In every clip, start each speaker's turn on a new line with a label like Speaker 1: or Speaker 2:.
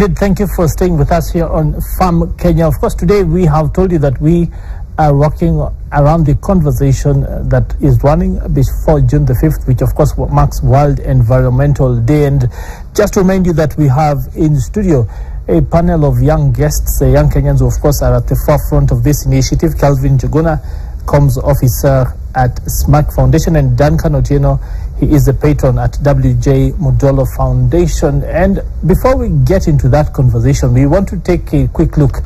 Speaker 1: Indeed, thank you for staying with us here on Farm Kenya. Of course, today we have told you that we are working around the conversation that is running before June the 5th, which of course marks World Environmental Day. And just to remind you that we have in studio a panel of young guests, young Kenyans who of course are at the forefront of this initiative. Calvin Juguna, comms officer at SMARC Foundation, and Duncan Otieno, he is the patron at WJ Mudolo Foundation. And before we get into that conversation, we want to take a quick look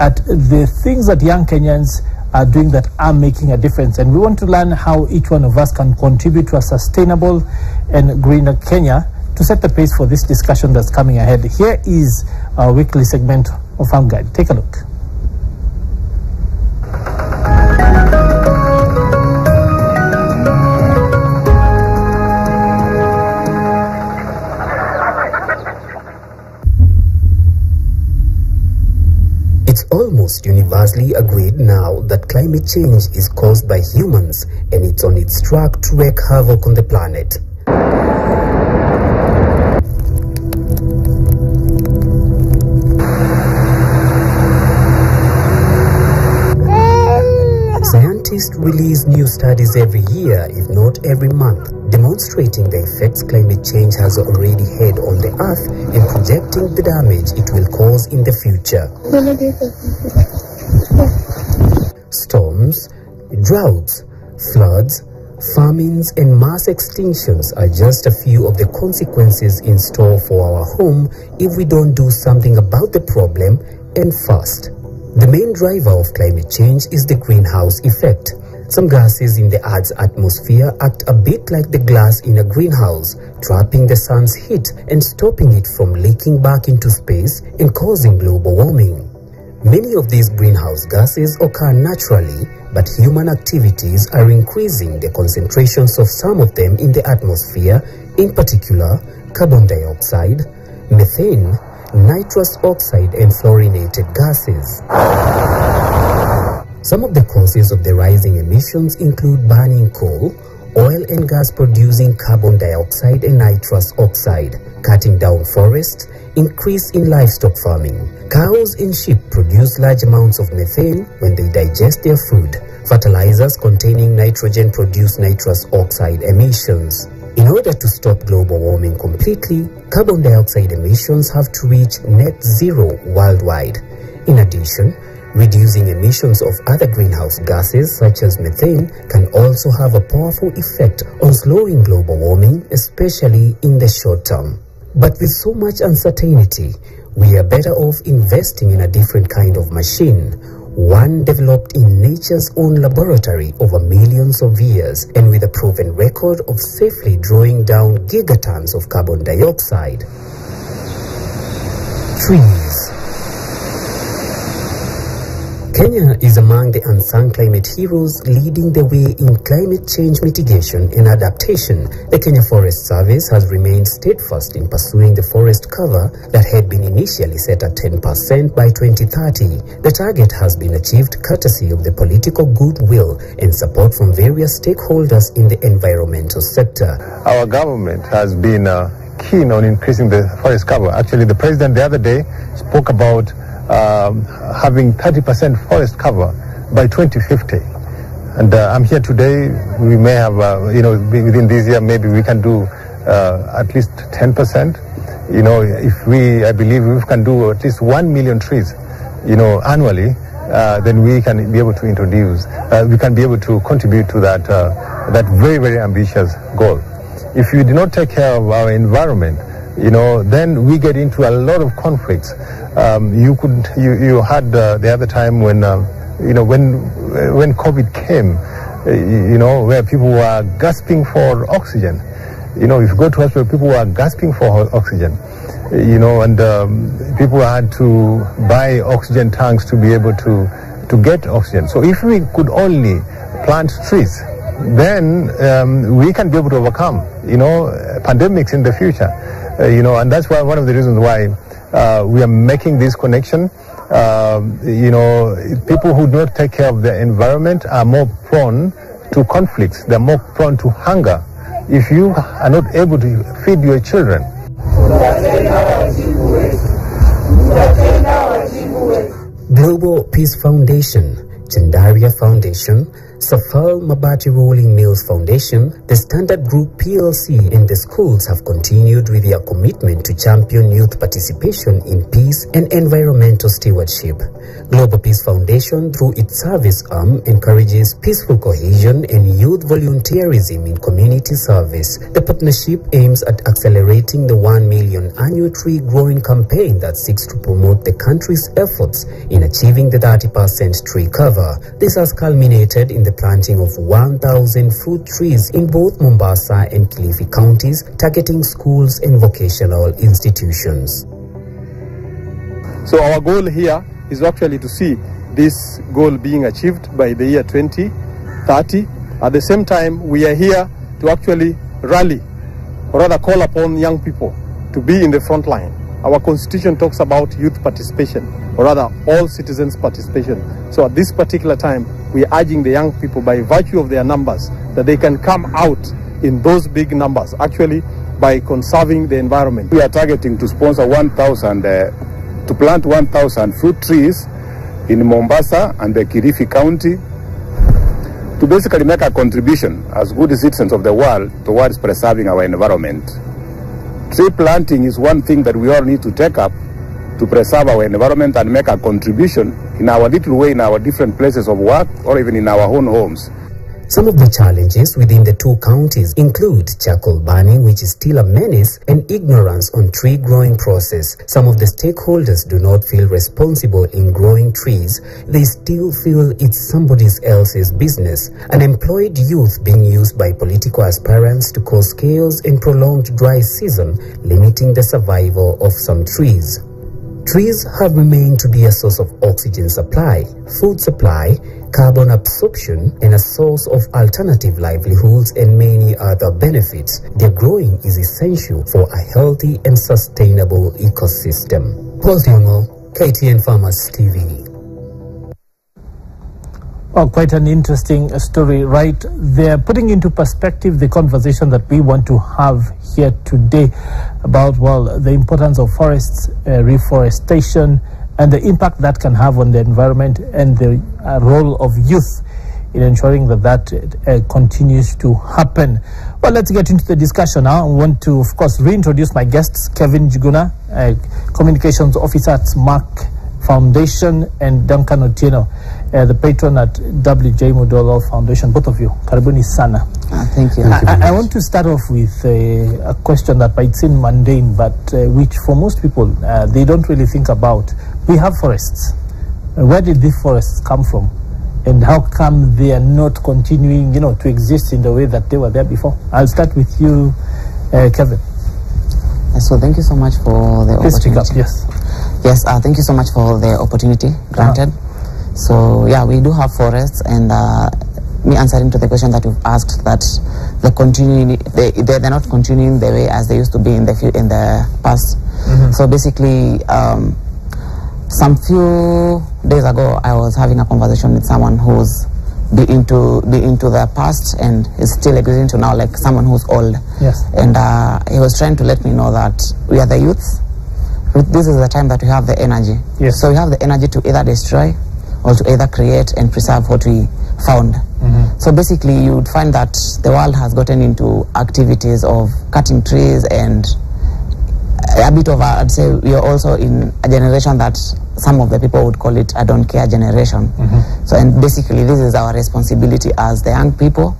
Speaker 1: at the things that young Kenyans are doing that are making a difference. And we want to learn how each one of us can contribute to a sustainable and greener Kenya to set the pace for this discussion that's coming ahead. Here is our weekly segment of Farm Guide. Take a look.
Speaker 2: Universally agreed now that climate change is caused by humans and it's on its track to wreak havoc on the planet. Scientists release new studies every year, if not every month, demonstrating the effects climate change has already had on the Earth and projecting the damage it will cause in the future. Storms, droughts, floods, famines, and mass extinctions are just a few of the consequences in store for our home if we don't do something about the problem and fast. The main driver of climate change is the greenhouse effect. Some gases in the Earth's atmosphere act a bit like the glass in a greenhouse, trapping the sun's heat and stopping it from leaking back into space and causing global warming. Many of these greenhouse gases occur naturally, but human activities are increasing the concentrations of some of them in the atmosphere, in particular carbon dioxide, methane, nitrous oxide, and fluorinated gases. Some of the causes of the rising emissions include burning coal, oil and gas producing carbon dioxide and nitrous oxide, cutting down forests, increase in livestock farming. Cows and sheep produce large amounts of methane when they digest their food. Fertilizers containing nitrogen produce nitrous oxide emissions. In order to stop global warming completely, carbon dioxide emissions have to reach net zero worldwide. In addition, reducing emissions of other greenhouse gases such as methane can also have a powerful effect on slowing global warming, especially in the short term. But with so much uncertainty, we are better off investing in a different kind of machine, one developed in nature's own laboratory over millions of years and with a proven record of safely drawing down gigatons of carbon dioxide. Trees. Kenya is among the unsung climate heroes leading the way in climate change mitigation and adaptation. The Kenya Forest Service has remained steadfast in pursuing the forest cover that had been initially set at 10% by 2030. The target has been achieved courtesy of the political goodwill and support from various stakeholders in the environmental sector.
Speaker 3: Our government has been uh, keen on increasing the forest cover. Actually, the president the other day spoke about um, having 30% forest cover by 2050. And uh, I'm here today. We may have, uh, you know, within this year, maybe we can do uh, at least 10%. You know, if we, I believe, we can do at least 1 million trees, you know, annually, uh, then we can be able to introduce, uh, we can be able to contribute to that, uh, that very, very ambitious goal. If we do not take care of our environment, you know, then we get into a lot of conflicts. Um, you could, you, you had uh, the other time when, um, you know, when, when COVID came, uh, you know, where people were gasping for oxygen. You know, if you go to hospital, people were gasping for oxygen. You know, and um, people had to buy oxygen tanks to be able to, to get oxygen. So if we could only plant trees, then um, we can be able to overcome, you know, pandemics in the future. Uh, you know, and that's why one of the reasons why uh, we are making this connection. Um, you know, people who do not take care of their environment are more prone to conflicts. They're more prone to hunger. If you are not able to feed your children,
Speaker 2: Global Peace Foundation, Chandaria Foundation, Safal Mabati Rolling Mills Foundation, the Standard Group PLC and the schools have continued with their commitment to champion youth participation in peace and environmental stewardship. Global Peace Foundation, through its service arm, encourages peaceful cohesion and youth volunteerism in community service. The partnership aims at accelerating the 1 million annual tree growing campaign that seeks to promote the country's efforts in achieving the 30% tree cover. This has culminated in the the planting of 1,000 fruit trees in both Mombasa and Kilifi counties, targeting schools and vocational institutions.
Speaker 4: So our goal here is actually to see this goal being achieved by the year 2030. At the same time, we are here to actually rally, or rather call upon young people to be in the front line. Our constitution talks about youth participation, or rather all citizens' participation. So at this particular time, we are urging the young people by virtue of their numbers that they can come out in those big numbers, actually by conserving the environment.
Speaker 5: We are targeting to sponsor 1,000, uh, to plant 1,000 fruit trees in Mombasa and the Kilifi County to basically make a contribution as good citizens of the world towards preserving our environment. Tree planting is one thing that we all need to take up to preserve our environment and make a contribution in our little way in our different places of work or even in our own homes.
Speaker 2: Some of the challenges within the two counties include charcoal burning, which is still a menace, and ignorance on tree growing process. Some of the stakeholders do not feel responsible in growing trees. They still feel it's somebody else's business. Unemployed youth being used by political aspirants to cause chaos and prolonged dry season, limiting the survival of some trees. Trees have remained to be a source of oxygen supply, food supply, carbon absorption, and a source of alternative livelihoods and many other benefits. Their growing is essential for a healthy and sustainable ecosystem. Paul KTN Farmers TV.
Speaker 1: Oh, quite an interesting story, right? They're putting into perspective the conversation that we want to have here today about, well, the importance of forests, uh, reforestation, and the impact that can have on the environment and the uh, role of youth in ensuring that that uh, continues to happen. Well, let's get into the discussion now. I want to, of course, reintroduce my guests, Kevin Jiguna, uh, Communications Officer at Mark Foundation, and Duncan Otieno, uh, the patron at WJ Mudolo Foundation. Both of you, karibuni sana.
Speaker 6: Uh, thank you.
Speaker 1: I, I, want to start off with uh, a question that might seem mundane, but uh, which for most people, uh, they don't really think about. We have forests. where did these forests come from? And how come they are not continuing, you know, to exist in the way that they were there before? I'll start with you, uh, Kevin.
Speaker 6: So thank you so much for the
Speaker 1: Please
Speaker 6: opportunity.
Speaker 1: Up, yes.
Speaker 6: Yes, uh, thank you so much for the opportunity granted. Uh. So yeah, we do have forests, and uh, me answering to the question that you've asked that the continuing they they're not continuing the way as they used to be in the in the past. Mm -hmm. So basically, um, some few days ago, I was having a conversation with someone who's be into be into the past and is still existing to now, like someone who's old.
Speaker 1: Yes.
Speaker 6: And uh, he was trying to let me know that we are the youths this is the time that we have the energy.
Speaker 1: Yes.
Speaker 6: So we have the energy to either destroy or to either create and preserve what we found.
Speaker 1: Mm -hmm.
Speaker 6: So basically you would find that the world has gotten into activities of cutting trees and a bit of, a, I'd say, we are also in a generation that some of the people would call it a don't care generation.
Speaker 1: Mm -hmm.
Speaker 6: So and basically this is our responsibility as the young people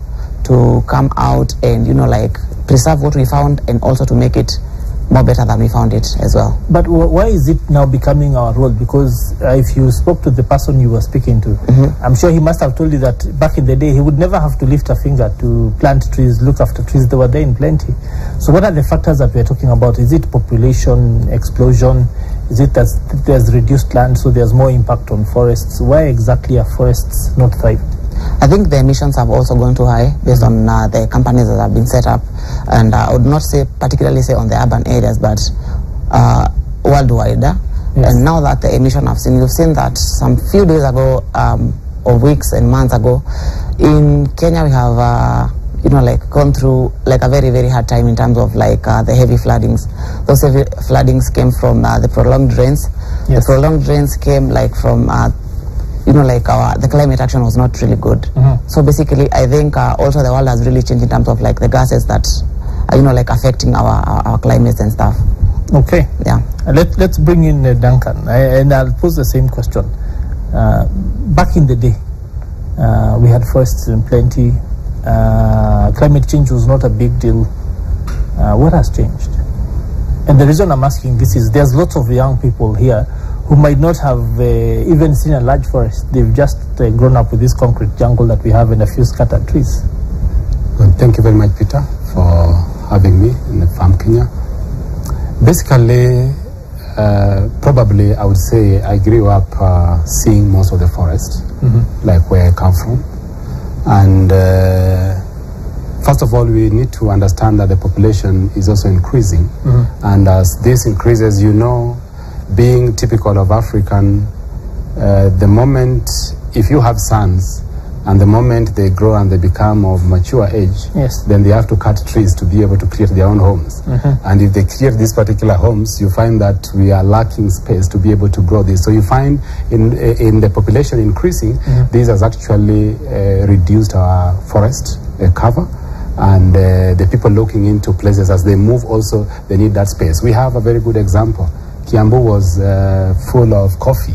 Speaker 6: to come out and, you know, like preserve what we found and also to make it more better than we found it as well.
Speaker 1: But why is it now becoming our role? Because uh, if you spoke to the person you were speaking to,
Speaker 6: mm -hmm.
Speaker 1: I'm sure he must have told you that back in the day he would never have to lift a finger to plant trees, look after trees. They were there in plenty. So what are the factors that we're talking about? Is it population explosion? Is it that there's reduced land so there's more impact on forests? Why exactly are forests not thriving?
Speaker 6: I think the emissions have also gone too high based on uh, the companies that have been set up, and uh, I would not say particularly say on the urban areas, but uh, worldwide.
Speaker 1: Yes.
Speaker 6: And now that the emission I've seen, you've seen that some few days ago, um, or weeks and months ago, in Kenya we have. Uh, you know, like gone through like a very, very hard time in terms of like uh, the heavy floodings. Those heavy floodings came from uh, the prolonged rains.
Speaker 1: Yes.
Speaker 6: The prolonged rains came like from, uh, you know, like our the climate action was not really good. So basically, I think uh, also the world has really changed in terms of like the gases that, are, you know, like affecting our, our, our climates and stuff.
Speaker 1: Okay.
Speaker 6: Yeah.
Speaker 1: Uh, Let, let's bring in uh, Duncan, I, and I'll pose the same question. Uh, back in the day, uh, we had forests in plenty. Uh, climate change was not a big deal. Uh, what has changed? And the reason I'm asking this is there's lots of young people here who might not have uh, even seen a large forest. They've just uh, grown up with this concrete jungle that we have and a few scattered trees.
Speaker 7: Well, thank you very much, Peter, for having me in the Farm Kenya. Basically, uh, probably I would say I grew up uh, seeing most of the forest, like where I come from. And uh, first of all, we need to understand that the population is also increasing. And as this increases, you know, being typical of African, uh, the moment, if you have sons, and the moment they grow and they become of mature age,
Speaker 1: Yes.
Speaker 7: then they have to cut trees to be able to create their own homes. And if they create these particular homes, you find that we are lacking space to be able to grow this. So you find in in the population increasing, this has actually uh, reduced our forest uh, cover. And uh, the people looking into places as they move also, they need that space. We have a very good example. Kiambu was uh, full of coffee.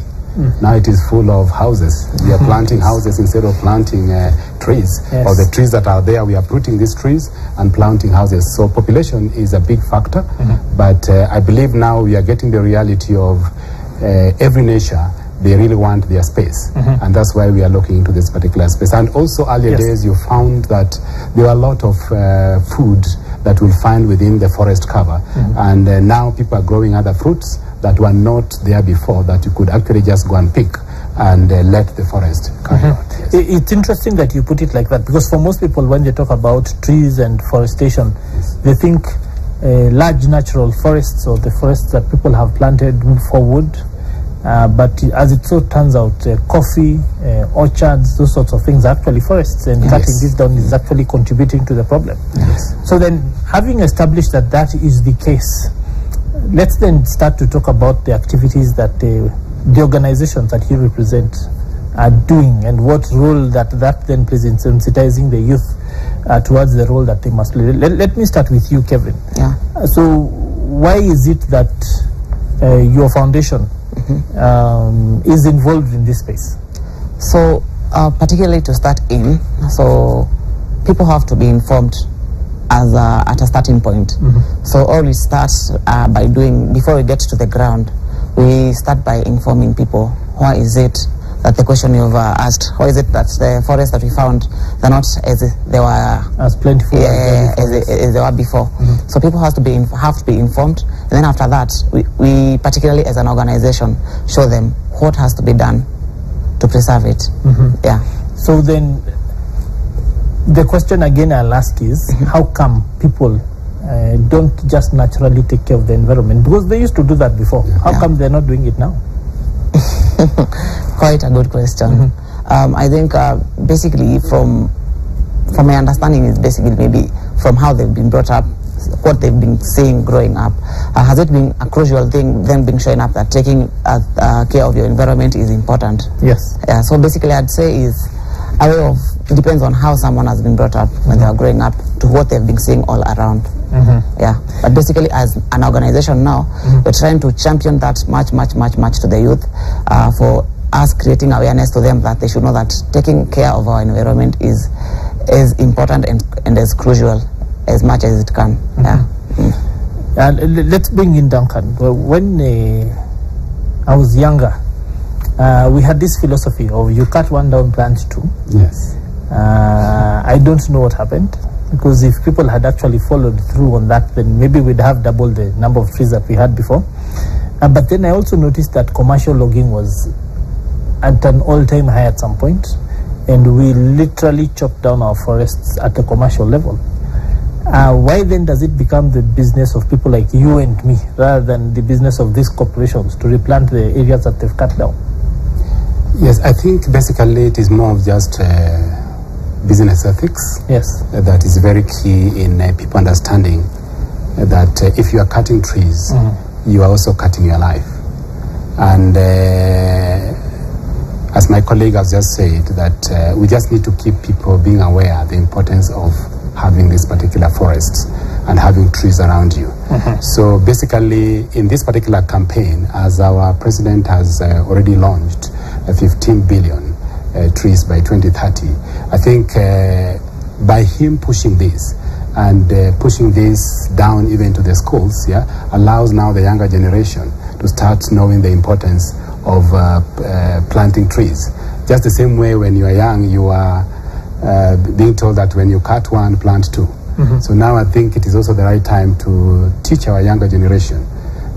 Speaker 7: Now it is full of houses. We are planting houses instead of planting uh, trees.
Speaker 1: Yes.
Speaker 7: Or the trees that are there, we are putting these trees and planting houses. So population is a big factor. But uh, I believe now we are getting the reality of uh, every nature. They really want their space, and that's why we are looking into this particular space. And also, earlier
Speaker 1: Yes.
Speaker 7: days, you found that there were a lot of uh, food that we'll find within the forest cover, and uh, now people are growing other fruits that were not there before that you could actually just go and pick and uh, let the forest carry on. Yes.
Speaker 1: It's interesting that you put it like that because for most people, when they talk about trees and forestation, they think uh, large natural forests or the forests that people have planted for wood. Uh, but as it so turns out, uh, coffee, uh, orchards, those sorts of things are actually forests, and cutting this down is actually contributing to the problem. Yes. So then, having established that that is the case, let's then start to talk about the activities that uh, the organizations that you represent are doing and what role that that then plays in sensitizing the youth uh, towards the role that they must play. Let, let me start with you, Kevin.
Speaker 6: Yeah.
Speaker 1: So, why is it that uh, your foundation um, is involved in this space?
Speaker 6: So, uh, particularly to start in, so people have to be informed as a, at a starting point. So, all we start uh, by doing before we get to the ground, we start by informing people why is it that the question you've uh, asked, why is it that the forests that we found they're not as they were
Speaker 1: As plentiful as
Speaker 6: yeah, as, they- as they were before. So people have to be have to be informed, and then after that, we, we particularly as an organization show them what has to be done to preserve it. Yeah.
Speaker 1: So then, the question again I'll ask is, how come people uh, don't just naturally take care of the environment? Because they used to do that before. How
Speaker 6: Yeah.
Speaker 1: come they're not doing it now?
Speaker 6: Quite a good question. Um, I think uh, basically from from my understanding is basically maybe from how they've been brought up, what they've been seeing growing up. Uh, has it been a crucial thing, them being shown up that taking uh, uh, care of your environment is important?
Speaker 1: Yes.
Speaker 6: Yeah, so basically I'd say is a way of, it depends on how someone has been brought up when they are growing up to what they've been seeing all around. Yeah, but basically as an organization now, we're trying to champion that much, much, much, much to the youth uh, for us creating awareness to them that they should know that taking care of our environment is as important and, and as crucial as much as it can. Yeah.
Speaker 1: And uh, le- let's bring in Duncan. When uh, I was younger, uh, we had this philosophy of you cut one down, plant two.
Speaker 7: Yes.
Speaker 1: Uh, I don't know what happened because if people had actually followed through on that, then maybe we'd have double the number of trees that we had before. Uh, but then I also noticed that commercial logging was at an all-time high at some point, and we literally chopped down our forests at the commercial level. Uh, why then does it become the business of people like you and me rather than the business of these corporations to replant the areas that they've cut down?
Speaker 7: Yes, I think basically it is more of just uh, business ethics.
Speaker 1: Yes.
Speaker 7: that is very key in uh, people understanding that uh, if you are cutting trees, you are also cutting your life. And uh, as my colleague has just said, that uh, we just need to keep people being aware of the importance of having these particular forests and having trees around you. So basically, in this particular campaign, as our president has uh, already launched uh, 15 billion trees by 2030, I think uh, by him pushing this and uh, pushing this down even to the schools, yeah, allows now the younger generation to start knowing the importance of uh, uh, planting trees. Just the same way when you are young, you are uh, being told that when you cut one, plant 2 So now I think it is also the right time to teach our younger generation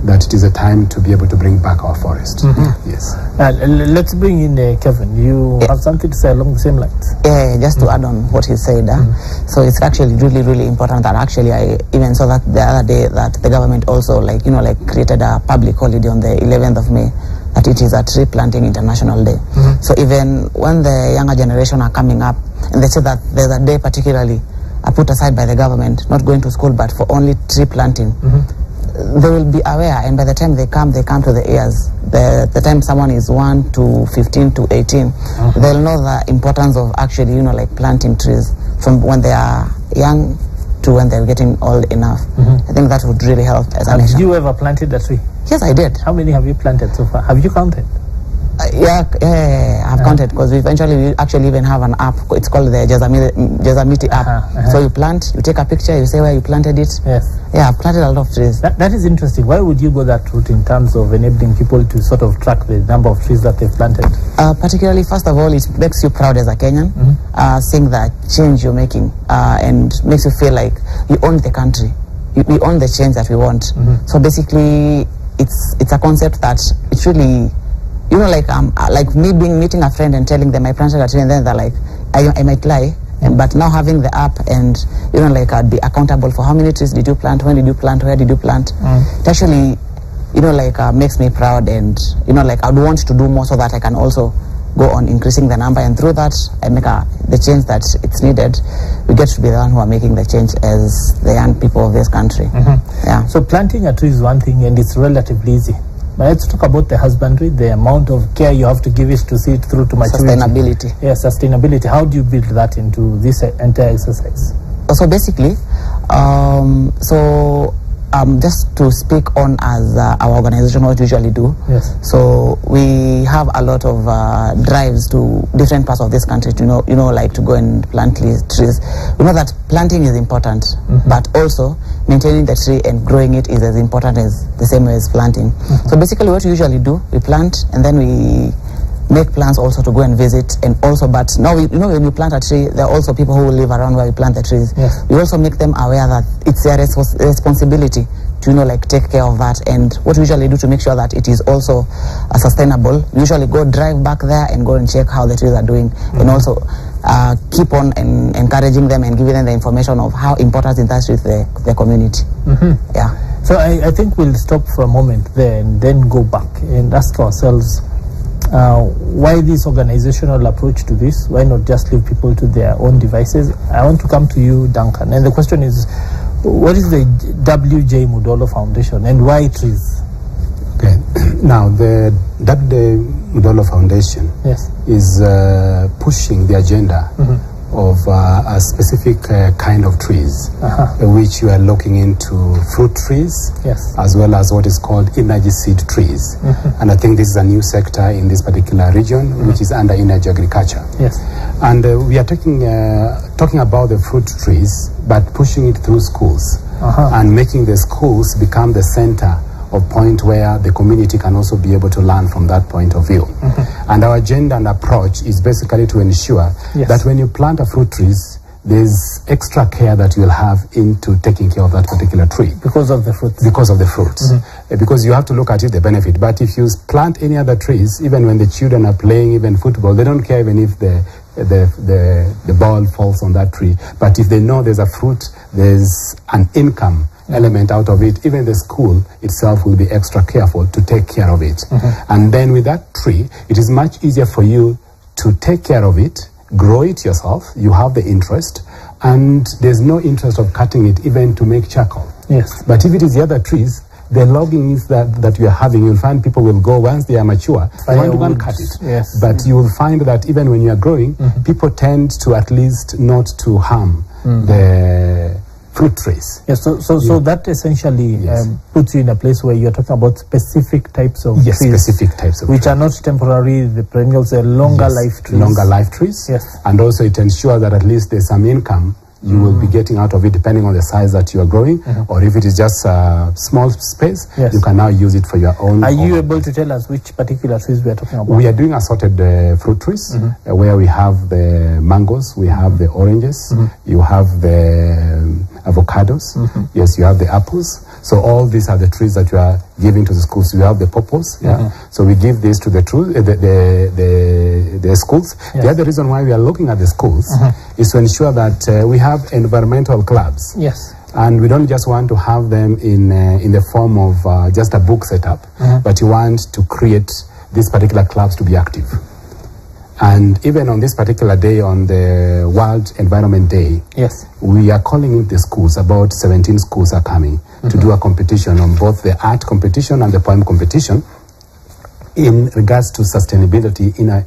Speaker 7: that it is a time to be able to bring back our forest. Yes.
Speaker 1: Uh, let's bring in uh, Kevin. You have something to say along the same lines.
Speaker 6: Yeah, just to add on what he said, uh, so it's actually really, really important that actually I even saw that the other day that the government also like you know like created a public holiday on the 11th of May that it is a tree planting international day. So even when the younger generation are coming up and they say that there's a day particularly put aside by the government, not going to school but for only tree planting they will be aware and by the time they come they come to the ears the, the time someone is 1 to 15 to 18 they'll know the importance of actually you know like planting trees from when they are young to when they're getting old enough mm-hmm. i think that would really help as a
Speaker 1: Have
Speaker 6: nation
Speaker 1: you ever planted a tree?
Speaker 6: yes i did
Speaker 1: How many have you planted so far? Have you counted?
Speaker 6: Uh, yeah, yeah, I've counted because we eventually we actually even have an app. It's called the Jazamiti, Jazamiti app.
Speaker 1: Uh-huh, uh-huh.
Speaker 6: So you plant, you take a picture, you say where you planted it.
Speaker 1: Yes.
Speaker 6: Yeah, I've planted a lot of trees.
Speaker 1: That, that is interesting. Why would you go that route in terms of enabling people to sort of track the number of trees that they've planted?
Speaker 6: Uh, particularly, first of all, it makes you proud as a Kenyan, uh, seeing the change you're making, uh, and makes you feel like you own the country. You, we own the change that we want. So basically, it's it's a concept that it's really, you know, like um, uh, like me being meeting a friend and telling them I planted a tree, and then they're like, I, I might lie. And, but now having the app and you know like I'd be accountable for how many trees did you plant, when did you plant, where did you plant. It actually you know, like uh, makes me proud, and you know, like I'd want to do more so that I can also go on increasing the number, and through that, I make a, the change that it's needed. We get to be the one who are making the change as the young people of this country. Yeah.
Speaker 1: So planting a tree is one thing and it's relatively easy. Let's talk about the husbandry, the amount of care you have to give it to see it through to maturity.
Speaker 6: Sustainability.
Speaker 1: Yeah, sustainability. How do you build that into this entire exercise?
Speaker 6: so basically, um, so um, just to speak on as uh, our organization what we usually do.
Speaker 1: Yes.
Speaker 6: So we have a lot of uh, drives to different parts of this country to know, you know, like to go and plant trees. trees. We know that planting is important, but also maintaining the tree and growing it is as important as the same way as planting. So basically, what we usually do, we plant and then we make plans also to go and visit and also but now we, you know when we plant a tree there are also people who live around where we plant the trees
Speaker 1: Yes.
Speaker 6: we also make them aware that it's their respons- responsibility to you know like take care of that and what we usually do to make sure that it is also uh, sustainable we usually go drive back there and go and check how the trees are doing and also uh, keep on en- encouraging them and giving them the information of how important it is with the, the community yeah
Speaker 1: So I, I think we'll stop for a moment there and then go back and ask ourselves uh, why this organizational approach to this? Why not just leave people to their own devices? I want to come to you, Duncan. And the question is, what is the W.J. Mudolo Foundation and why trees?
Speaker 7: Okay. Now, the Dade Mudolo Foundation
Speaker 1: Yes.
Speaker 7: is uh, pushing the agenda of uh, a specific uh, kind of trees,
Speaker 1: Uh-huh.
Speaker 7: uh, which you are looking into fruit trees,
Speaker 1: Yes.
Speaker 7: as well as what is called energy seed trees. And I think this is a new sector in this particular region, which is under energy agriculture.
Speaker 1: Yes.
Speaker 7: And uh, we are taking, uh, talking about the fruit trees, but pushing it through schools
Speaker 1: Uh-huh.
Speaker 7: and making the schools become the center of point where the community can also be able to learn from that point of view. And our agenda and approach is basically to ensure
Speaker 1: Yes.
Speaker 7: that when you plant a fruit trees, there's extra care that you'll have into taking care of that particular tree
Speaker 1: Because of the fruits.
Speaker 7: because of the fruits. Uh, Because you have to look at it, the benefit. But if you plant any other trees, even when the children are playing even football, they don't care even if the, the, the, the ball falls on that tree. But if they know there's a fruit, there's an income element out of it, even the school itself will be extra careful to take care of it. And then with that tree, it is much easier for you to take care of it, grow it yourself, you have the interest, and there's no interest of cutting it even to make charcoal.
Speaker 1: Yes.
Speaker 7: But if it is the other trees, the loggings that, that you are having, you'll find people will go once they are mature, they want to cut it.
Speaker 1: Yes.
Speaker 7: But you will find that even when you are growing, people tend to at least not to harm the fruit trees.
Speaker 1: Yes, so, so, so that essentially
Speaker 7: Yes.
Speaker 1: um, puts you in a place where you're talking about specific types of
Speaker 7: Yes,
Speaker 1: trees,
Speaker 7: specific types of
Speaker 1: which
Speaker 7: trees.
Speaker 1: are not temporary, the perennials, they're longer
Speaker 7: Yes,
Speaker 1: life trees.
Speaker 7: Longer life trees.
Speaker 1: Yes.
Speaker 7: And also it ensures that at least there's some income you will be getting out of it depending on the size that you are growing. Or if it is just a small space,
Speaker 1: Yes.
Speaker 7: you can now use it for your own.
Speaker 1: Are you able to tell us which particular trees we are talking about?
Speaker 7: We are doing assorted uh, fruit trees uh, where we have the mangoes, we have the oranges, you have the um, avocados, yes, you have the apples. So all these are the trees that you are giving to the schools. You have the purpose yeah. So we give these to the, tru- uh, the, the, the, the schools. The other reason why we are looking at the schools is to ensure that uh, we have environmental clubs.
Speaker 1: Yes.
Speaker 7: And we don't just want to have them in, uh, in the form of uh, just a book setup, but you want to create these particular clubs to be active. And even on this particular day, on the World Environment Day,
Speaker 1: Yes.
Speaker 7: we are calling in the schools. About 17 schools are coming to do a competition on both the art competition and the poem competition in regards to sustainability in our,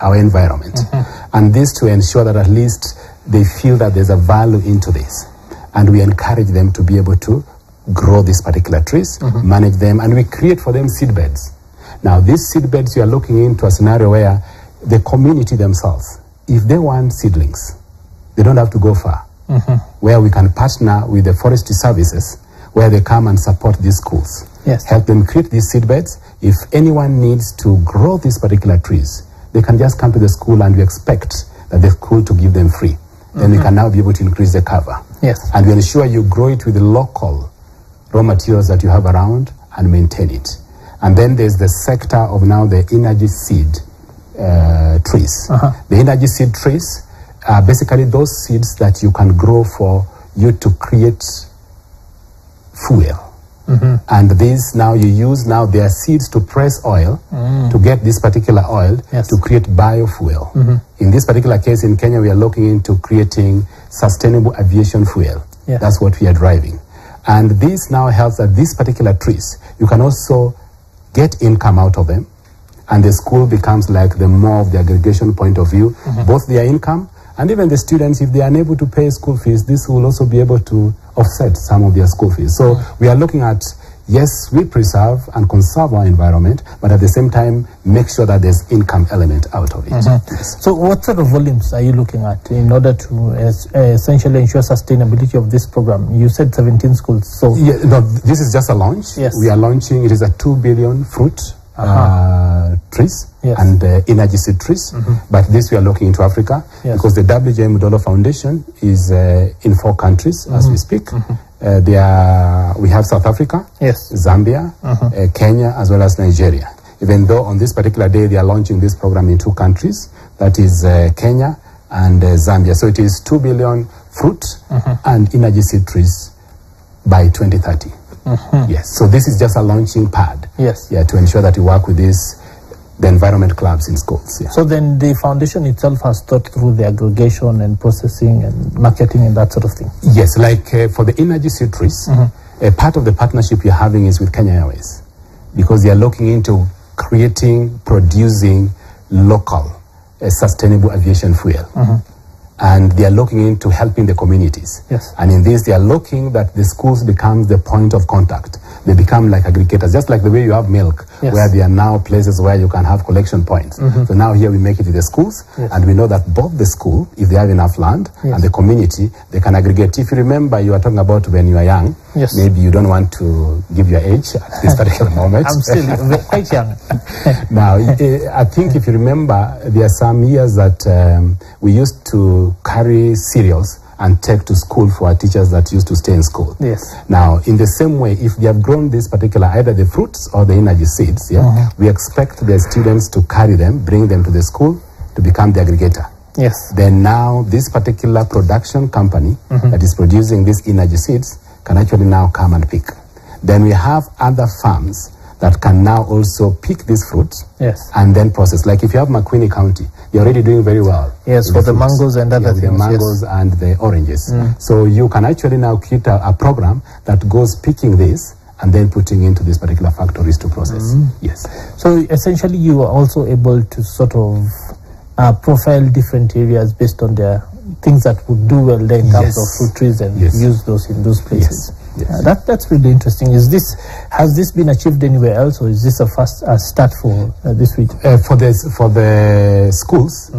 Speaker 7: our environment. Mm-hmm. And this to ensure that at least they feel that there's a value into this. And we encourage them to be able to grow these particular trees, mm-hmm. manage them, and we create for them seed beds. Now, these seed beds, you are looking into a scenario where the community themselves, if they want seedlings, they don't have to go far. Mm-hmm. Where we can partner with the forestry services, where they come and support these schools.
Speaker 1: Yes.
Speaker 7: Help them create these seed beds. If anyone needs to grow these particular trees, they can just come to the school and we expect that the school to give them free. Then we can now be able to increase the cover.
Speaker 1: Yes.
Speaker 7: And we ensure you grow it with the local raw materials that you have around and maintain it. And then there's the sector of now the energy seed uh, trees.
Speaker 1: Uh-huh.
Speaker 7: The energy seed trees are basically those seeds that you can grow for you to create fuel. Mm-hmm. And these now you use now their seeds to press oil mm. to get this particular oil
Speaker 1: Yes.
Speaker 7: to create biofuel. Mm-hmm. In this particular case in Kenya, we are looking into creating sustainable aviation fuel. That's what we are driving. And this now helps that these particular trees, you can also get income out of them. And the school becomes like the more of the aggregation point of view, mm-hmm. both their income and even the students, if they are unable to pay school fees, this will also be able to offset some of their school fees. So we are looking at, yes, we preserve and conserve our environment, but at the same time, make sure that there's income element out of it. Yes.
Speaker 1: So, what sort of volumes are you looking at in order to uh, essentially ensure sustainability of this program? You said 17 schools. So,
Speaker 7: Yeah, no, this is just a launch.
Speaker 1: Yes.
Speaker 7: We are launching, it is a 2 billion fruit uh, trees
Speaker 1: Yes.
Speaker 7: and uh, energy seed trees. But this we are looking into Africa
Speaker 1: Yes.
Speaker 7: because the WJ Mudolo Foundation is uh, in four countries as we speak. Uh, they are, we have South Africa,
Speaker 1: yes.
Speaker 7: Zambia, uh, Kenya, as well as Nigeria. Even though on this particular day they are launching this program in two countries, that is uh, Kenya and uh, Zambia. So it is 2 billion fruit and energy seed trees by 2030. Yes, so this is just a launching pad.
Speaker 1: Yes.
Speaker 7: Yeah, to ensure that we work with this, the environment clubs in schools. Yeah.
Speaker 1: So then the foundation itself has thought through the aggregation and processing and marketing and that sort of thing.
Speaker 7: Yes, like uh, for the energy seed trees, a part of the partnership you're having is with Kenya Airways because they are looking into creating, producing local uh, sustainable aviation fuel. And they are looking into helping the communities.
Speaker 1: Yes.
Speaker 7: And in this, they are looking that the schools becomes the point of contact. They become like aggregators, just like the way you have milk,
Speaker 1: Yes.
Speaker 7: where there are now places where you can have collection points. So now here we make it in the schools,
Speaker 1: Yes.
Speaker 7: and we know that both the school, if they have enough land,
Speaker 1: Yes.
Speaker 7: and the community, they can aggregate. If you remember, you were talking about when you are young,
Speaker 1: Yes.
Speaker 7: maybe you don't want to give your age at this particular moment.
Speaker 1: I'm still quite young.
Speaker 7: now, eh, I think if you remember, there are some years that um, we used to carry cereals and take to school for our teachers that used to stay in school.
Speaker 1: Yes.
Speaker 7: Now, in the same way, if they have grown this particular, either the fruits or the energy seeds, yeah, mm-hmm. we expect the students to carry them, bring them to the school to become the aggregator.
Speaker 1: Yes.
Speaker 7: Then now, this particular production company mm-hmm. that is producing these energy seeds can actually now come and pick. Then we have other farms that can now also pick these fruits
Speaker 1: Yes.
Speaker 7: and then process. Like if you have Makueni County, they're already doing very well.
Speaker 1: Yes, for the
Speaker 7: fruits.
Speaker 1: mangoes and other
Speaker 7: Yeah,
Speaker 1: things,
Speaker 7: The
Speaker 1: yes.
Speaker 7: mangoes and the oranges. So you can actually now create a, a program that goes picking this and then putting into these particular factories to process. Yes.
Speaker 1: So essentially, you are also able to sort of uh, profile different areas based on their things that would do well there in terms
Speaker 7: Yes.
Speaker 1: of fruit trees and
Speaker 7: Yes.
Speaker 1: use those in those places.
Speaker 7: Yes.
Speaker 1: That that's really interesting. Is this has this been achieved anywhere else, or is this a first uh, start for uh, this region?
Speaker 7: Uh, for the for the schools,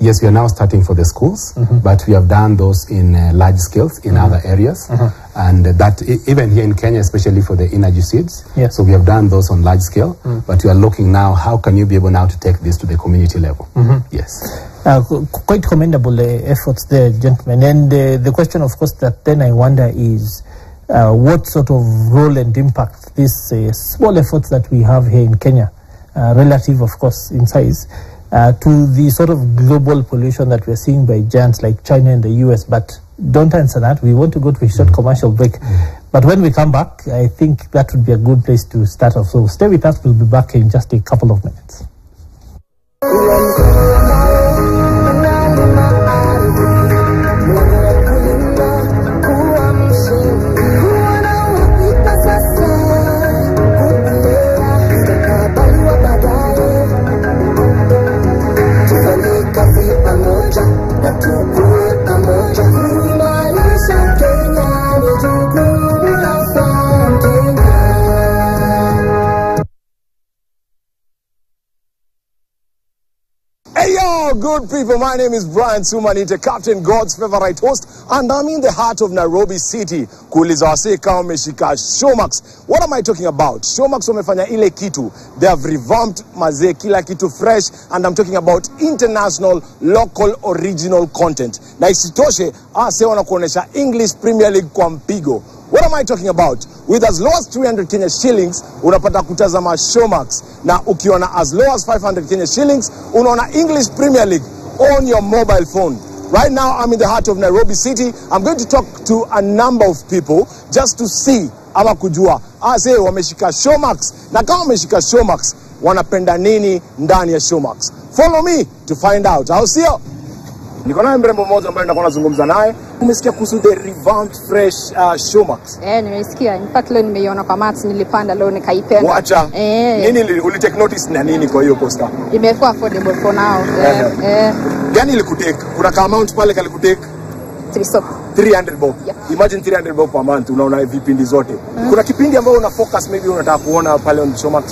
Speaker 7: yes, we are now starting for the schools, but we have done those in uh, large scales in other areas, and that even here in Kenya, especially for the energy seeds.
Speaker 1: Yes.
Speaker 7: So we have done those on large scale, but we are looking now how can you be able now to take this to the community level? Yes.
Speaker 1: Uh, quite commendable uh, efforts there, gentlemen. And uh, the question, of course, that then I wonder is uh, what sort of role and impact these uh, small efforts that we have here in Kenya, uh, relative, of course, in size, uh, to the sort of global pollution that we're seeing by giants like China and the US. But don't answer that. We want to go to a short commercial break. But when we come back, I think that would be a good place to start off. So stay with us. We'll be back in just a couple of minutes.
Speaker 8: Good people. My name is Brian Sumanite, Captain God's favorite host, and I'm in the heart of Nairobi City. Kuuliza wasee kama umeshika Showmax. What am I talking about? Showmax wamefanya ile kitu. They have revamped mazee kila kitu fresh and I'm talking about international, local, original content. Na isitoshe, ase wanakuonyesha English Premier League kwa mpigo. What am I talking about? With as low as 300 Kenya shillings unapata kutazama Showmax, na ukiona as low as 500 Kenya shillings unaona English Premier League on your mobile phone. Right now, I'm in the heart of Nairobi City. I'm going to talk to a number of people just to see ama kujua ase wameshika Showmax, na kama wameshika Showmax wanapenda nini ndani ya Showmax. Follow me to find out, see? Niko naye mrembo mmoja ambaye nitakuwa nazungumza naye. Umesikia kuhusu the revamped fresh uh, Showmax?
Speaker 9: Eh, nimesikia. In fact leo nimeiona kwa Max nilipanda leo nikaipenda.
Speaker 8: Wacha.
Speaker 9: Eh,
Speaker 8: Nini uli ulitake notice na nini kwa hiyo poster?
Speaker 9: imekuwa affordable for now. Eh,
Speaker 8: Ehe.
Speaker 9: eh,
Speaker 8: Gani ilikutake? Kuna ka amount pale kalikutake
Speaker 9: tulisoma.
Speaker 8: 300 bob.
Speaker 9: Yep.
Speaker 8: Imagine 300 bob per month unaona vipindi zote. Mm. Kuna kipindi ambayo una focus maybe unataka kuona pale on Showmax.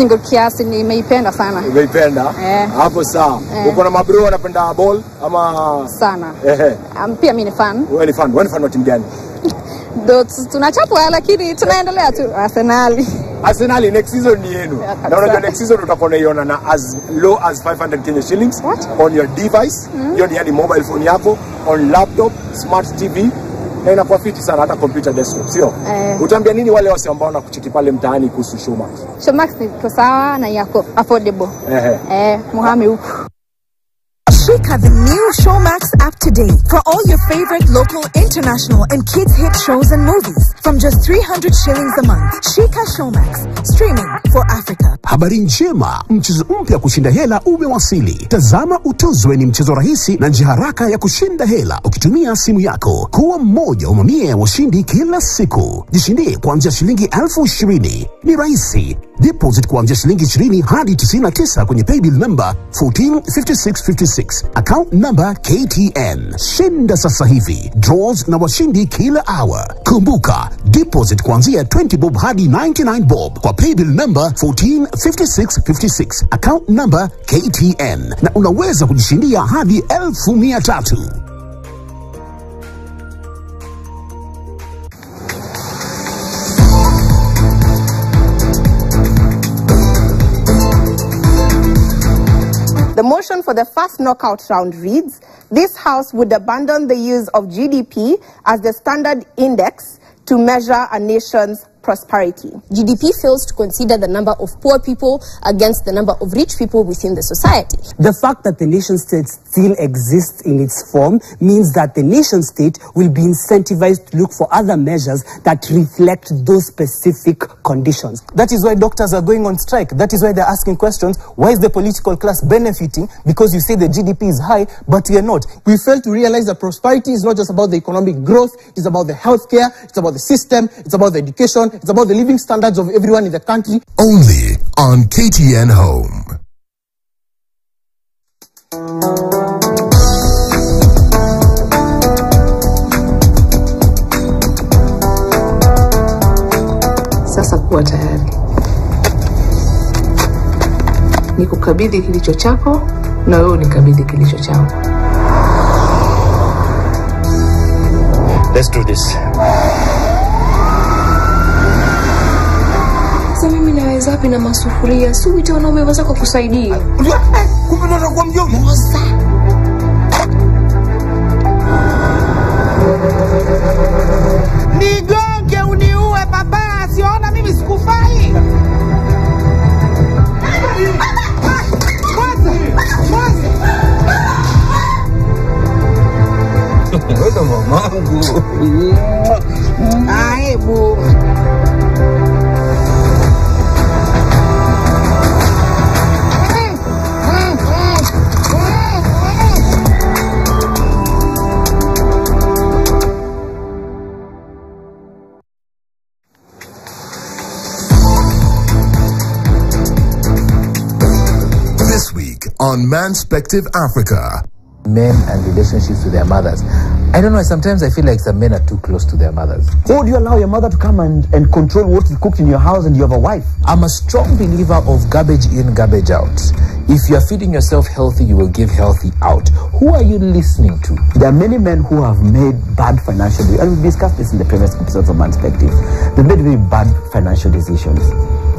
Speaker 9: Single kiasi nimeipenda sana.
Speaker 8: Umeipenda?
Speaker 9: Eh.
Speaker 8: Hapo sawa.
Speaker 9: Eh.
Speaker 8: Uko na mabro wanapenda ball ama
Speaker 9: Sana.
Speaker 8: ehe.
Speaker 9: Um, pia mimi ni fan.
Speaker 8: Wewe ni fan, wewe ni fan wa timu gani?
Speaker 9: Tu- tunachapwa lakini tunaendelea tu Arsenal.
Speaker 8: Arsenal next season ni yenu.
Speaker 9: Yeah,
Speaker 8: Na unajua next season utakuwa unaiona na as low as 500 Kenya shillings
Speaker 9: What?
Speaker 8: on your device. Hiyo ni yani mobile phone yako, on laptop, smart TV na inakuwa fiti sana hata computer desktop, sio?
Speaker 9: Eh.
Speaker 8: Utaambia nini wale wasi ambao wanakucheki pale mtaani kuhusu Showmax?
Speaker 9: Showmax ni sawa na yako affordable.
Speaker 8: Ehe.
Speaker 9: Eh, muhame huku.
Speaker 10: Shika the new Showmax app today for all your favorite local, international, and kids' hit shows and movies from just 300 shillings a month. Shika Showmax, streaming for Africa.
Speaker 11: Habari njema, mchezo mpya kushinda hela umewasili. Tazama Utuzwe ni mchezo rahisi na njia haraka ya kushinda hela ukitumia simu yako. Kuwa mmoja wa mamia ya washindi kila siku. Jishindie kuanzia shilingi elfu ishirini. Ni rahisi. Deposit kuanzia shilingi 20 hadi 99 kwenye paybill number 145656 account number KTN. Shinda sasa hivi. Draws na washindi kila hour. Kumbuka, deposit kuanzia 20 bob hadi 99 bob kwa paybill number 145656 account number KTN, na unaweza kujishindia hadi elfu mia tatu.
Speaker 12: The motion for the first knockout round reads This House would abandon the use of GDP as the standard index to measure a nation's prosperity.
Speaker 13: GDP fails to consider the number of poor people against the number of rich people within the society.
Speaker 14: The fact that the nation state still exists in its form means that the nation state will be incentivized to look for other measures that reflect those specific conditions.
Speaker 15: That is why doctors are going on strike. That is why they're asking questions. Why is the political class benefiting? Because you say the GDP is high, but we are not.
Speaker 16: We fail to realize that prosperity is not just about the economic growth, it's about the healthcare, it's about the system, it's about the education,
Speaker 15: everyone. It's about the living standards of everyone in the country.
Speaker 11: Only on KTN Home.
Speaker 16: Sasa kuwa tayari, nikukabidhi kilicho chako na wewe unikabidhi kilicho changu.
Speaker 17: Let's do this.
Speaker 13: Wapi na masufuria? Si uite wanaume wenzako kusaidia.
Speaker 18: Kumbe ndo anakuwa mjomba.
Speaker 11: On Africa.
Speaker 17: Men and relationships with their mothers. I don't know, sometimes I feel like some men are too close to their mothers.
Speaker 19: Or do you allow your mother to come and, and control what is cooked in your house and you have a wife?
Speaker 17: I'm a strong believer of garbage in, garbage out. If you're feeding yourself healthy, you will give healthy out. Who are you listening to?
Speaker 19: There are many men who have made bad financial decisions, and we discussed this in the previous episodes of Manspective. They made very bad financial decisions,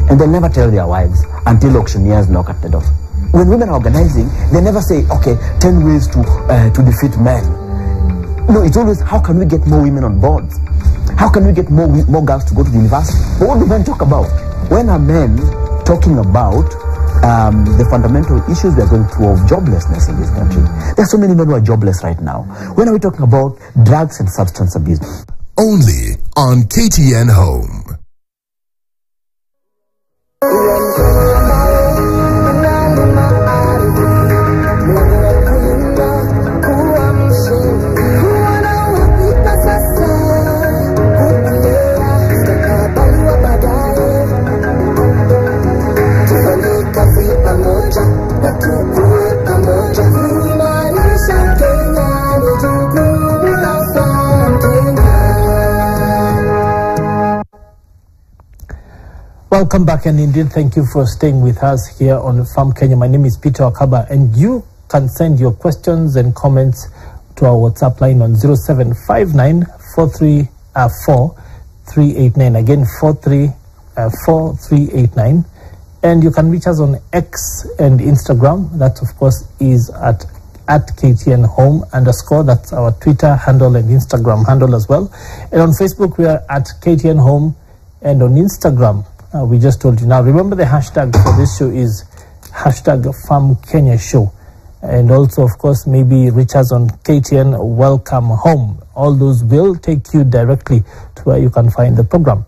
Speaker 19: and they never tell their wives until auctioneers knock at the door. When women are organizing, they never say, okay, 10 ways to, uh, to defeat men. No, it's always, how can we get more women on boards? How can we get more, more girls to go to the university? But what do men talk about? When are men talking about um, the fundamental issues we are going through of joblessness in this country? There are so many men who are jobless right now. When are we talking about drugs and substance abuse?
Speaker 11: Only on KTN Home.
Speaker 1: Welcome back, and indeed, thank you for staying with us here on Farm Kenya. My name is Peter Wakaba, and you can send your questions and comments to our WhatsApp line on 0759 389. Uh, Again, 4389. Uh, and you can reach us on X and Instagram. That, of course, is at at KTN Home underscore. That's our Twitter handle and Instagram handle as well. And on Facebook, we are at KTN Home. And on Instagram, uh, we just told you. Now, remember the hashtag for this show is hashtag Farm Kenya Show. And also, of course, maybe reach us on KTN Welcome Home. All those will take you directly to where you can find the program.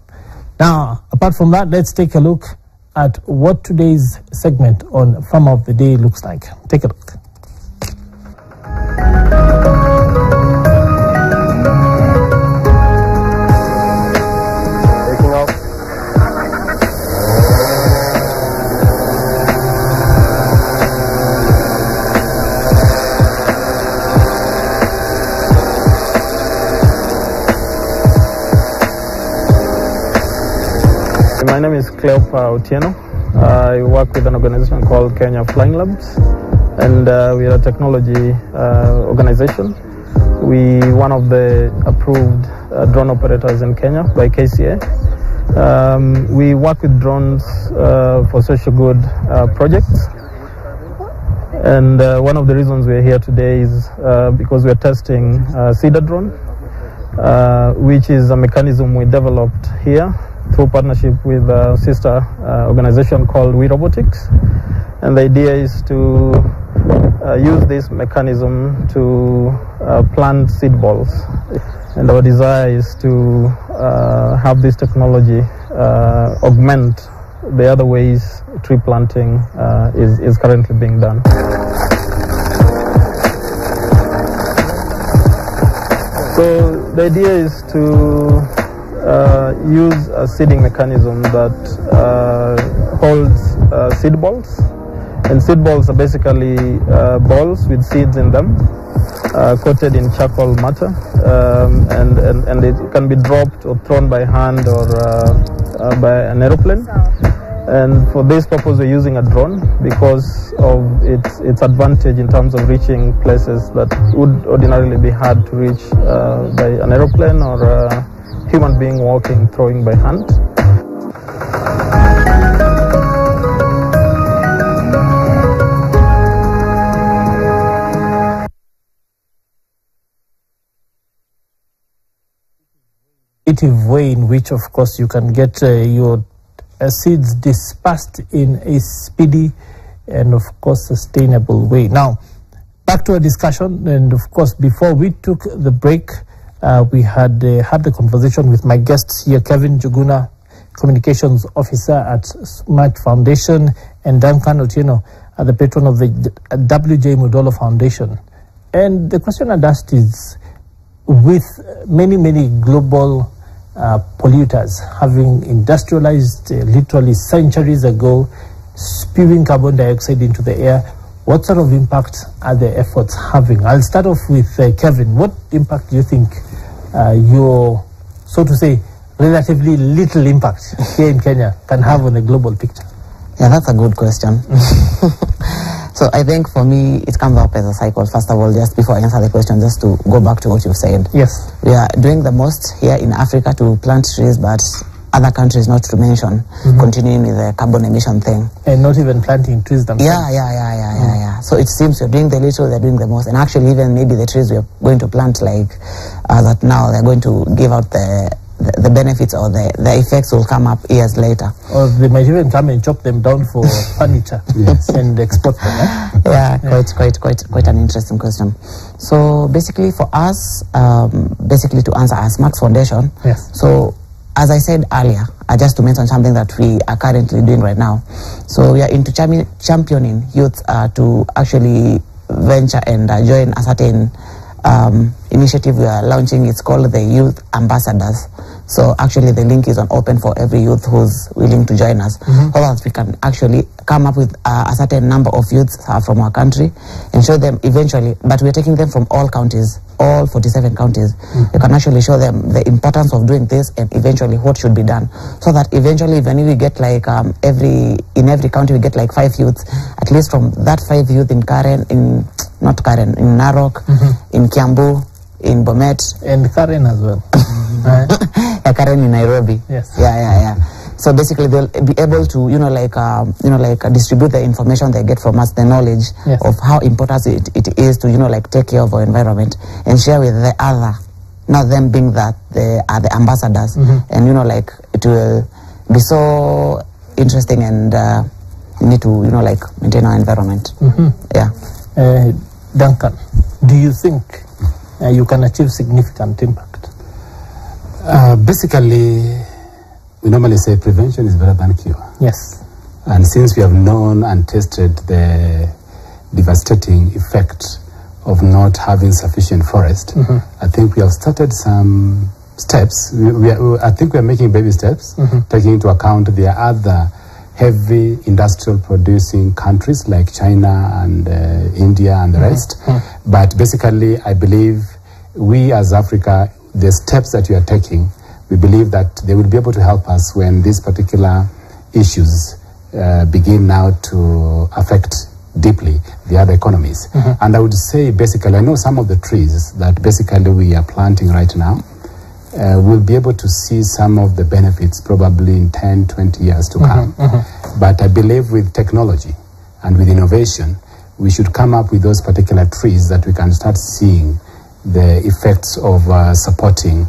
Speaker 1: Now, apart from that, let's take a look at what today's segment on Farm of the Day looks like. Take a look.
Speaker 20: Name is Cleopa Otieno. I work with an organization called Kenya Flying Labs, and uh, we are a technology uh, organization. We one of the approved uh, drone operators in Kenya by KCA. Um, we work with drones for social good projects. And uh, one of the reasons we're here today is uh, because we're testing uh, Cedar drone, which is a mechanism we developed here through partnership with a sister uh, organization called WeRobotics. And the idea is to uh, use this mechanism to uh, plant seed balls. And our desire is to have this technology augment the other ways tree planting uh, is, is currently being done. So the idea is to uh, use a seeding mechanism that uh, holds uh, seed balls. And seed balls are basically uh, balls with seeds in them, uh, coated in charcoal matter, um, and, and, and it can be dropped or thrown by hand or uh, uh, by an aeroplane. And for this purpose, we're using a drone because of its, its advantage in terms of reaching places that would ordinarily be hard to reach uh, by an aeroplane or a human being walking, throwing by hand.
Speaker 1: way in which, of course, you can get uh, your uh, seeds dispersed in a speedy and, of course, sustainable way. Now, back to our discussion, and of course, before we took the break, uh, we had uh, had the conversation with my guests here, Kevin Njuguna, Communications Officer at Smart Foundation, and Duncan Otieno, uh, the patron of the W.J. Mudolo Foundation. And the question I'd asked is, with many, many global uh, polluters having industrialized uh, literally centuries ago, spewing carbon dioxide into the air, what sort of impact are the efforts having? I'll start off with uh, Kevin. What impact do you think Uh, your, so to say, relatively little impact here in Kenya can have on the global picture?
Speaker 6: Yeah, that's a good question. so I think for me, it comes up as a cycle. First of all, just before I answer the question, just to go back to what you've said.
Speaker 1: Yes.
Speaker 6: We are doing the most here in Africa to plant trees, but other countries, not to mention,
Speaker 1: Mhm.
Speaker 6: continuing with the carbon emission thing.
Speaker 1: And not even planting trees themselves.
Speaker 6: Yeah, yeah, yeah, yeah, yeah, yeah. So it seems we're doing the little, they're doing the most. And actually, even maybe the trees we're going to plant, like uh, that now, they're going to give out the, the, the benefits or the, the effects will come up years later.
Speaker 1: Or they might even come and chop them down for furniture and export them. eh?
Speaker 6: yeah, quite, quite, quite, quite an interesting question. So basically, for us, um, basically to answer our Smax Foundation.
Speaker 1: Yes.
Speaker 6: So as I said earlier, uh, just to mention something that we are currently doing right now. So we are into champi- championing youth uh, to actually venture and uh, join a certain um, initiative we are launching. It's called the Youth Ambassadors. So actually, the link is on open for every youth who's willing to join us,
Speaker 1: Mhm.
Speaker 6: so that we can actually come up with uh, a certain number of youths uh, from our country and show them eventually. But we're taking them from all counties, all 47 counties. You can actually show them the importance of doing this and eventually what should be done, so that eventually, when we get like um, every in every county we get like five youths, at least from that five youth in Karen, in not Karen, in Narok, in Kiambu, in Bomet,
Speaker 1: and Karen as well.
Speaker 6: yeah, Karen in Nairobi.
Speaker 1: Yes.
Speaker 6: Yeah, yeah, yeah. So basically, they'll be able to, you know, like, um, you know, like uh, distribute the information they get from us, the knowledge
Speaker 1: Yes.
Speaker 6: of how important it, it is to, you know, like take care of our environment and share with the other, not them being that they are the ambassadors,
Speaker 1: Mhm.
Speaker 6: and you know, like it will be so interesting and uh, need to, you know, like maintain our environment.
Speaker 1: Mhm.
Speaker 6: Yeah.
Speaker 1: Uh, Duncan, do you think uh, you can achieve significant impact?
Speaker 7: Uh, basically, we normally say prevention is better than cure.
Speaker 1: Yes.
Speaker 7: And since we have known and tested the devastating effect of not having sufficient forest,
Speaker 1: Mhm.
Speaker 7: I think we have started some steps. We, we are, I think we are making baby steps,
Speaker 1: Mhm.
Speaker 7: taking into account the other heavy industrial producing countries like China and uh, India and the
Speaker 1: Mhm.
Speaker 7: rest.
Speaker 1: Mhm.
Speaker 7: But basically, I believe we as Africa, the steps that we are taking, we believe that they will be able to help us when these particular issues uh, begin now to affect deeply the other economies.
Speaker 1: Mhm.
Speaker 7: And I would say, basically, I know some of the trees that basically we are planting right now. Uh, we'll be able to see some of the benefits probably in 10, 20 years to come.
Speaker 1: Mhm, mhm.
Speaker 7: But I believe with technology and with innovation, we should come up with those particular trees that we can start seeing the effects of uh, supporting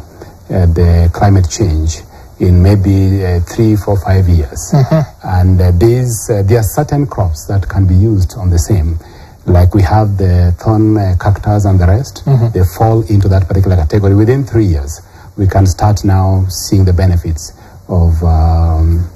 Speaker 7: uh, the climate change in maybe uh, three, four, five years.
Speaker 1: Mhm.
Speaker 7: And uh, these, uh, there are certain crops that can be used on the same. Like we have the thorn uh, cactus and the rest,
Speaker 1: Mhm.
Speaker 7: they fall into that particular category. Within three years, we can start now seeing the benefits of um,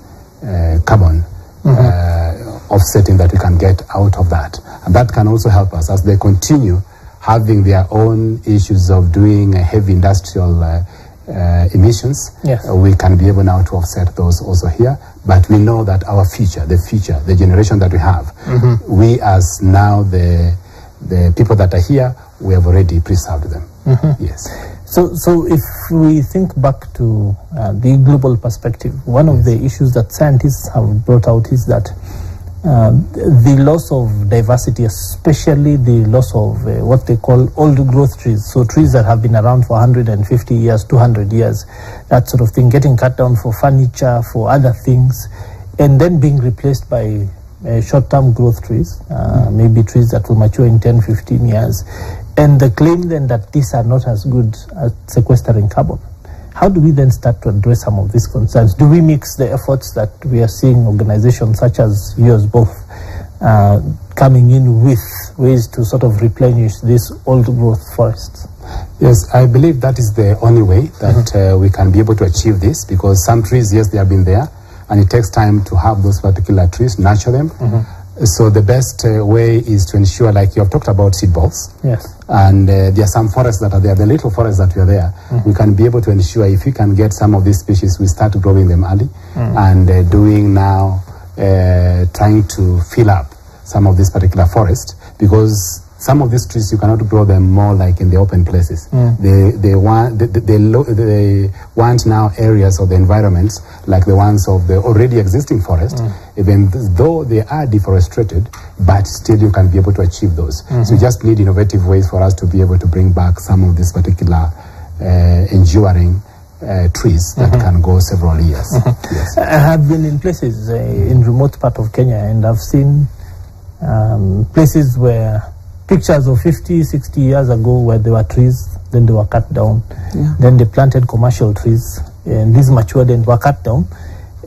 Speaker 7: uh, carbon uh, offsetting that we can get out of that. And that can also help us as they continue having their own issues of doing heavy industrial uh, uh, emissions,
Speaker 1: Yes.
Speaker 7: uh, we can be able now to offset those also here. But we know that our future, the future, the generation that we have,
Speaker 1: Mhm.
Speaker 7: we as now the the people that are here, we have already preserved them.
Speaker 1: Mhm.
Speaker 7: Yes.
Speaker 1: So, so if we think back to uh, the global perspective, one of the issues that scientists have brought out is that uh, the loss of diversity, especially the loss of uh, what they call old growth trees, so trees that have been around for 150 years, 200 years, that sort of thing, getting cut down for furniture, for other things, and then being replaced by uh, short-term growth trees, uh, maybe trees that will mature in 10, 15 years, and the claim then that these are not as good at sequestering carbon. How do we then start to address some of these concerns? Do we mix the efforts that we are seeing organizations such as yours both uh, coming in with ways to sort of replenish these old growth forests?
Speaker 7: Yes, I believe that is the only way that uh, we can be able to achieve this because some trees, yes, they have been there and it takes time to have those particular trees, nurture them. So the best uh, way is to ensure, like you have talked about seed balls,
Speaker 1: Yes.
Speaker 7: and uh, there are some forests that are there, the little forests that we are there,
Speaker 1: Mhm.
Speaker 7: we can be able to ensure if we can get some of these species, we start growing them early
Speaker 1: Mhm.
Speaker 7: and uh, doing now, uh, trying to fill up some of this particular forest because some of these trees you cannot grow them more like in the open places.
Speaker 1: Mm.
Speaker 7: They they want they, they, lo- they want now areas of the environments like the ones of the already existing forest,
Speaker 1: Mm.
Speaker 7: even though they are deforested, but still you can be able to achieve those. So
Speaker 1: Mhm.
Speaker 7: you just need innovative ways for us to be able to bring back some of these particular uh, enduring uh, trees that
Speaker 1: Mhm.
Speaker 7: can go several years.
Speaker 1: I have been in places uh, in remote part of Kenya and I've seen um, places where pictures of 50, 60 years ago where there were trees, then they were cut down.
Speaker 6: Yeah.
Speaker 1: Then they planted commercial trees and these matured and were cut down.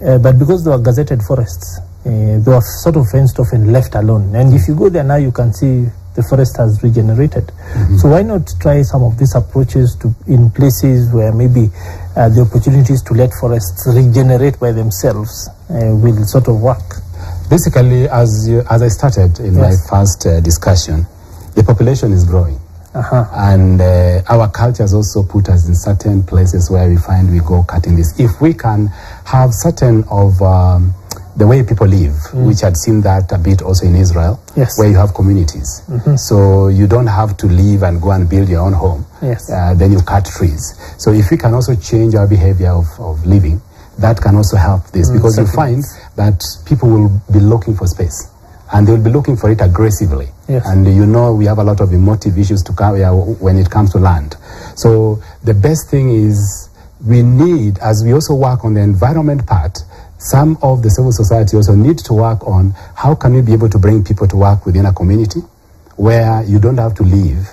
Speaker 1: Uh, but because they were gazetted forests, uh, they were sort of fenced off and left alone. And if you go there now, you can see the forest has regenerated. So why not try some of these approaches to in places where maybe uh, the opportunities to let forests regenerate by themselves uh, will sort of work?
Speaker 7: Basically, as you, as I started in my first uh, discussion, the population is growing.
Speaker 1: Uh-huh.
Speaker 7: And uh, our cultures also put us in certain places where we find we go cutting this. If we can have certain of um, the way people live,
Speaker 1: Mm.
Speaker 7: which had seen that a bit also in Israel,
Speaker 1: Yes.
Speaker 7: where you have communities.
Speaker 1: Mhm.
Speaker 7: So you don't have to leave and go and build your own home.
Speaker 1: Yes.
Speaker 7: Uh, then you cut trees. So if we can also change our behavior of, of living, that can also help this
Speaker 1: Mm,
Speaker 7: because you find that people will be looking for space and they will be looking for it aggressively.
Speaker 1: Yes.
Speaker 7: And you know we have a lot of emotive issues to come yeah, when it comes to land. So the best thing is we need, as we also work on the environment part, some of the civil society also need to work on how can we be able to bring people to work within a community where you don't have to leave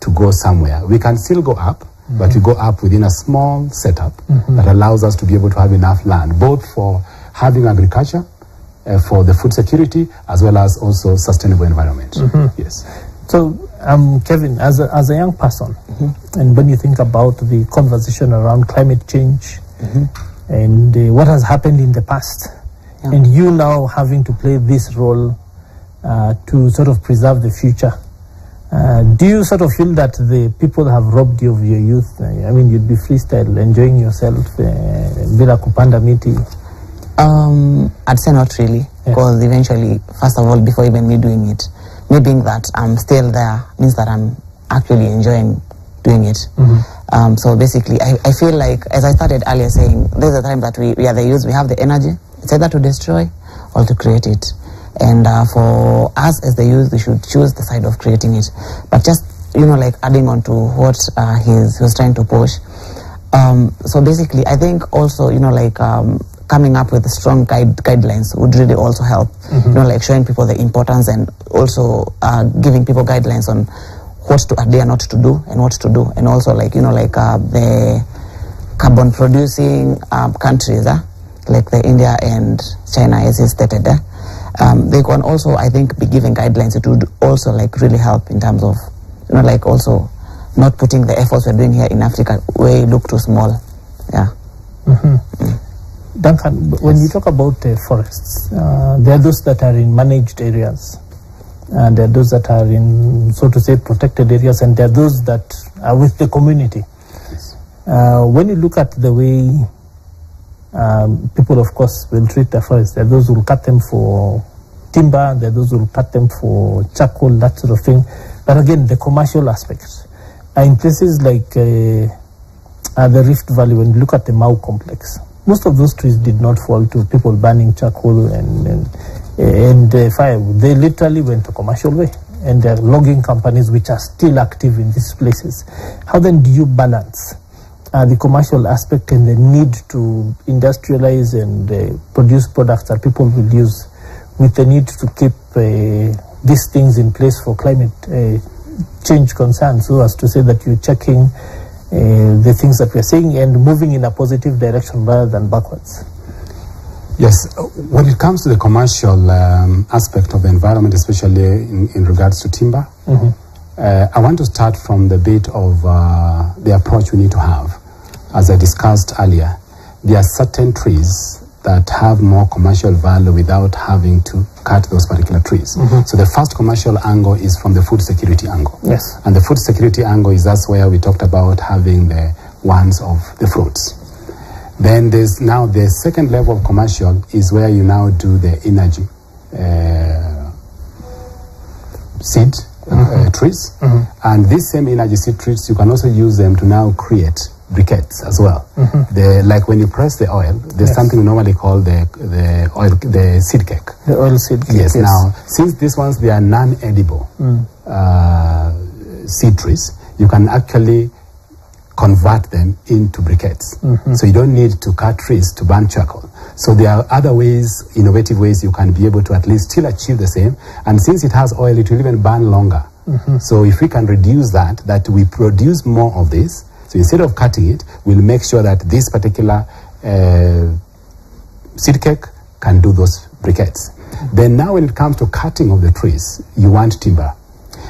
Speaker 7: to go somewhere. We can still go up, but we go up within a small setup
Speaker 1: Mhm.
Speaker 7: that allows us to be able to have enough land, both for having agriculture, for the food security, as well as also sustainable environment.
Speaker 1: Mhm.
Speaker 7: Yes.
Speaker 1: So, um, Kevin, as a, as a young person, and when you think about the conversation around climate change and uh, what has happened in the past, and you now having to play this role uh, to sort of preserve the future, uh, do you sort of feel that the people have robbed you of your youth? Uh, I mean, you'd be freestyle, enjoying yourself, uh, bila kupanda miti.
Speaker 6: Um, I'd say not really, because eventually, first of all, before even me doing it, me being that I'm still there means that I'm actually enjoying doing it. Um, so basically, I, I feel like, as I started earlier saying, there's a time that we, we are the youth, we have the energy. It's either to destroy or to create it. And uh, for us as the youth, we should choose the side of creating it. But just, you know, like adding on to what uh, he was trying to push. Um, so basically, I think also, you know, like um, coming up with strong guide, guidelines would really also help.
Speaker 1: Mhm.
Speaker 6: You know, like showing people the importance and also uh, giving people guidelines on what to adhere not to do and what to do. And also, like, you know, like uh, the carbon producing um, countries, uh, like the India and China, as is stated there. Um, they can also, I think, be giving guidelines. It would also like really help in terms of, you know, like also not putting the efforts we're doing here in Africa where you look too small. Yeah.
Speaker 1: Mhm. Duncan, when you talk about uh, forests, uh, there are those that are in managed areas, and there are those that are in, so to say, protected areas, and there are those that are with the community. Uh, when you look at the way um, people, of course, will treat the forest, there are those who will cut them for timber, there are those who will cut them for charcoal, that sort of thing. But again, the commercial aspects. In places like uh, uh, the Rift Valley, when you look at the Mau complex, most of those trees did not fall to people burning charcoal and, and, and uh, fire. They literally went the commercial way. And there are logging companies which are still active in these places. How then do you balance uh, the commercial aspect and the need to industrialize and uh, produce products that people will use with the need to keep uh, these things in place for climate uh, change concerns so as to say that you're checking the things that we're saying and moving in a positive direction rather than backwards.
Speaker 7: Yes, uh, when it comes to the commercial um, aspect of the environment, especially in, in regards to timber,
Speaker 1: Mhm.
Speaker 7: uh, I want to start from the bit of uh, the approach we need to have. As I discussed earlier, there are certain trees that have more commercial value without having to cut those particular trees.
Speaker 1: Mhm.
Speaker 7: So the first commercial angle is from the food security angle.
Speaker 1: Yes.
Speaker 7: And the food security angle is that's where we talked about having the ones of the fruits. Then there's now the second level of commercial is where you now do the energy uh, seed uh, trees. And these same energy seed trees, you can also use them to now create briquettes as well.
Speaker 1: Mhm.
Speaker 7: The, like when you press the oil, there's
Speaker 1: Yes.
Speaker 7: something we normally call the, the oil, the seed cake.
Speaker 1: The oil seed cake,
Speaker 7: Yes,
Speaker 1: yes.
Speaker 7: now, since these ones, they are non-edible
Speaker 1: Mm.
Speaker 7: uh, seed trees, you can actually convert them into briquettes.
Speaker 1: Mhm.
Speaker 7: So you don't need to cut trees to burn charcoal. So there are other ways, innovative ways you can be able to at least still achieve the same. And since it has oil, it will even burn longer.
Speaker 1: Mhm.
Speaker 7: So if we can reduce that, that we produce more of this, so instead of cutting it, we'll make sure that this particular uh, seed cake can do those briquettes. Then now when it comes to cutting of the trees, you want timber.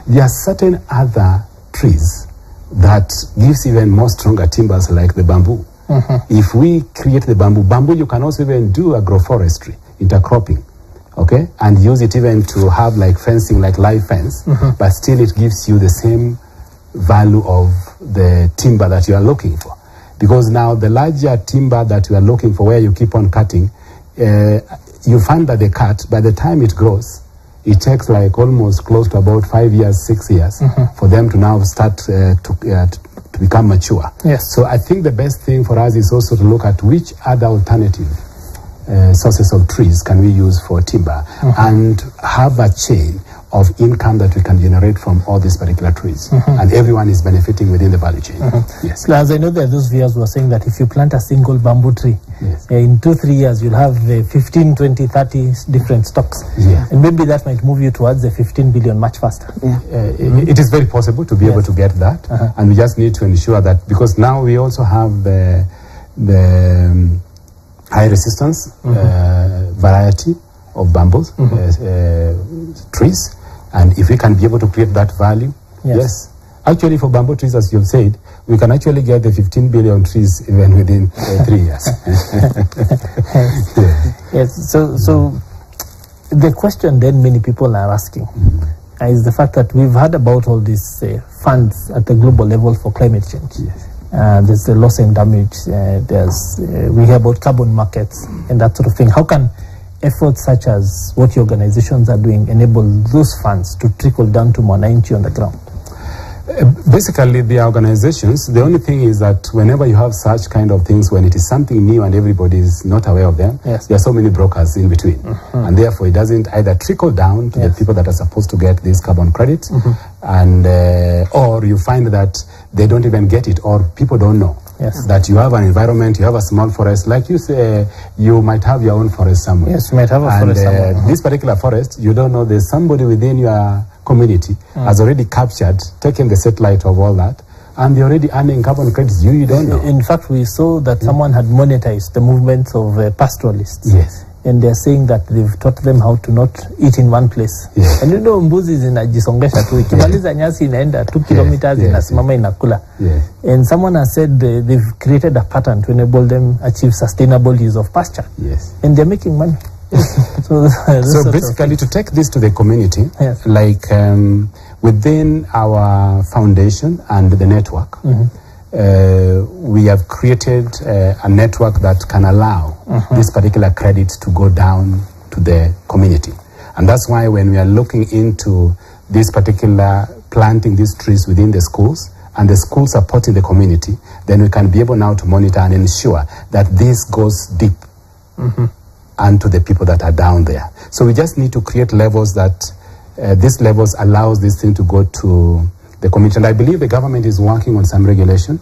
Speaker 7: There are certain other trees that gives even more stronger timbers like the bamboo. If we create the bamboo, bamboo you can also even do agroforestry, intercropping, okay, and use it even to have like fencing, like live fence,
Speaker 1: Mhm.
Speaker 7: but still it gives you the same value of the timber that you are looking for. Because now the larger timber that you are looking for, where you keep on cutting, uh, you find that the cut, by the time it grows, it takes like almost close to about five years, six years
Speaker 1: Mhm.
Speaker 7: for them to now start uh, to, uh, to become mature.
Speaker 1: Yes.
Speaker 7: So I think the best thing for us is also to look at which other alternative uh, sources of trees can we use for timber
Speaker 1: Mhm.
Speaker 7: and have a chain of income that we can generate from all these particular trees.
Speaker 1: Mhm.
Speaker 7: And everyone is benefiting within the value chain. Yes.
Speaker 1: So as I know there are those viewers who are saying that if you plant a single bamboo tree, uh, in two, three years you'll have uh, 15, 20, 30 different stocks.
Speaker 7: Yeah.
Speaker 1: And maybe that might move you towards the 15 billion much faster.
Speaker 7: Uh, it- it is very possible to be able to get that,
Speaker 1: Uh-huh.
Speaker 7: and we just need to ensure that because now we also have the the um, high resistance uh, variety of bamboos
Speaker 1: Mhm.
Speaker 7: uh, uh, trees, and if we can be able to create that value,
Speaker 1: Yes.
Speaker 7: yes. Actually, for bamboo trees, as you've said, we can actually get the 15 billion trees even within uh, three years.
Speaker 1: Yes. So, so the question then many people are asking uh, is the fact that we've heard about all these uh, funds at the global level for climate change. Uh, there's the loss and damage. Uh, there's uh, we hear about carbon markets and that sort of thing. How can efforts such as what your organizations are doing enable those funds to trickle down to Mwananchi on the ground?
Speaker 7: Uh, Basically, the organizations, the only thing is that whenever you have such kind of things, when it is something new and everybody is not aware of them,
Speaker 1: Yes.
Speaker 7: there are so many brokers in between. And therefore, it doesn't either trickle down to the people that are supposed to get these carbon credits, and uh, or you find that they don't even get it, or people don't know.
Speaker 1: Yes.
Speaker 7: That you have an environment, you have a small forest, like you say, you might have your own forest somewhere.
Speaker 1: Yes, you might have a
Speaker 7: and,
Speaker 1: forest
Speaker 7: uh,
Speaker 1: somewhere. Uh-huh.
Speaker 7: This particular forest, you don't know there's somebody within your community
Speaker 1: Mm.
Speaker 7: has already captured, taken the satellite of all that, and they're already earning carbon credits. You, you don't know.
Speaker 1: In fact, we saw that someone had monetized the movements of uh, pastoralists.
Speaker 7: Yes.
Speaker 1: And they're saying that they've taught them how to not eat in one place. And you know mbuzi zinajisongesha tu ikimaliza nyasi inaenda 2 kilometers
Speaker 7: yes,
Speaker 1: inasimama inakula.
Speaker 7: Yes.
Speaker 1: And someone has said uh, they've created a pattern to enable them achieve sustainable use of pasture.
Speaker 7: Yes.
Speaker 1: And they're making money. so
Speaker 7: So basically, to take this to the community,
Speaker 1: Yes.
Speaker 7: like um, within our foundation and the network,
Speaker 1: Mhm.
Speaker 7: uh, we have created uh, a network that can allow
Speaker 1: Mhm.
Speaker 7: this particular credit to go down to the community. And that's why when we are looking into this particular planting these trees within the schools and the school supporting the community, then we can be able now to monitor and ensure that this goes deep and to the people that are down there. So we just need to create levels that uh, these levels allows this thing to go to the community. And I believe the government is working on some regulation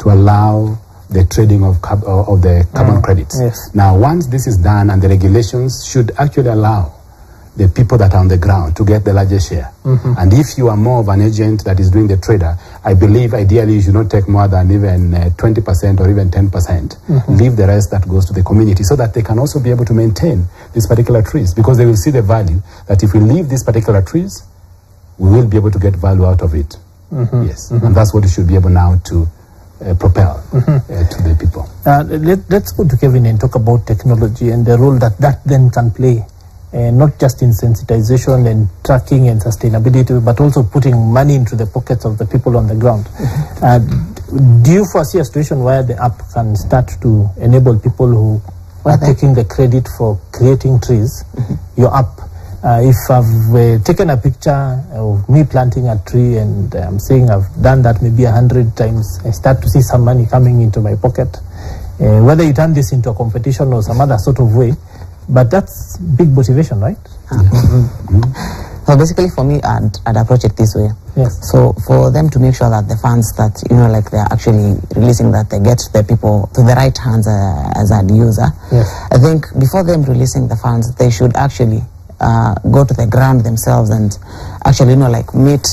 Speaker 7: to allow the trading of, uh, of the carbon
Speaker 1: Mm,
Speaker 7: credits.
Speaker 1: yes.
Speaker 7: Now, once this is done and the regulations should actually allow the people that are on the ground to get the largest share.
Speaker 1: Mhm.
Speaker 7: And if you are more of an agent that is doing the trader, I believe ideally you should not take more than even uh, 20% or even 10%.
Speaker 1: Mhm.
Speaker 7: Leave the rest that goes to the community so that they can also be able to maintain these particular trees because they will see the value that if we leave these particular trees, we will be able to get value out of it.
Speaker 1: Mhm.
Speaker 7: Yes. And that's what we should be able now to uh, propel
Speaker 1: Mhm.
Speaker 7: uh, to the people.
Speaker 1: Uh, let, let's go to Kevin and talk about technology and the role that that then can play, uh, not just in sensitization and tracking and sustainability, but also putting money into the pockets of the people on the ground. Uh, do you foresee a situation where the app can start to enable people who are taking the credit for creating trees, your app? Uh, if I've uh, taken a picture of me planting a tree and I'm saying I've done that maybe a hundred times, I start to see some money coming into my pocket. Uh, whether you turn this into a competition or some other sort of way, but that's big motivation, right?
Speaker 6: So basically, for me, I'd, I'd approach it this way.
Speaker 1: Yes.
Speaker 6: So for them to make sure that the funds that you know, like they're actually releasing, that they get the people to the right hands uh, as an user.
Speaker 1: Yes.
Speaker 6: I think before them releasing the funds, they should actually uh, go to the ground themselves and actually, you know, like meet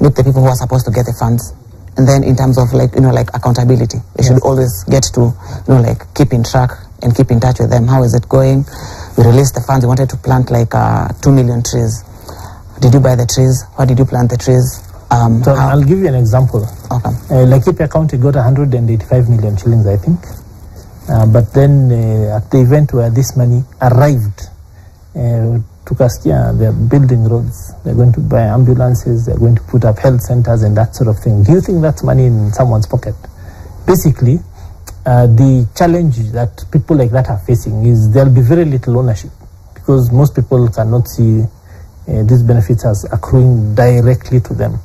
Speaker 6: meet the people who are supposed to get the funds. And then in terms of like, you know, like accountability, they should always get to, you know, like keep in track and keep in touch with them. How is it going? We released the funds. We wanted to plant like uh, two million trees. Did you buy the trees? Why did you plant the trees? Um,
Speaker 1: So
Speaker 6: how-
Speaker 1: I'll give you an example.
Speaker 6: Okay.
Speaker 1: Uh, Laikipia County got 185 million shillings, I think. Uh, but then uh, at the event where this money arrived, uh, Tukaskia, they're building roads, they're going to buy ambulances, they're going to put up health centers and that sort of thing. Do you think that's money in someone's pocket? Basically, uh, the challenge that people like that are facing is there'll be very little ownership because most people cannot see uh, these benefits as accruing directly to them.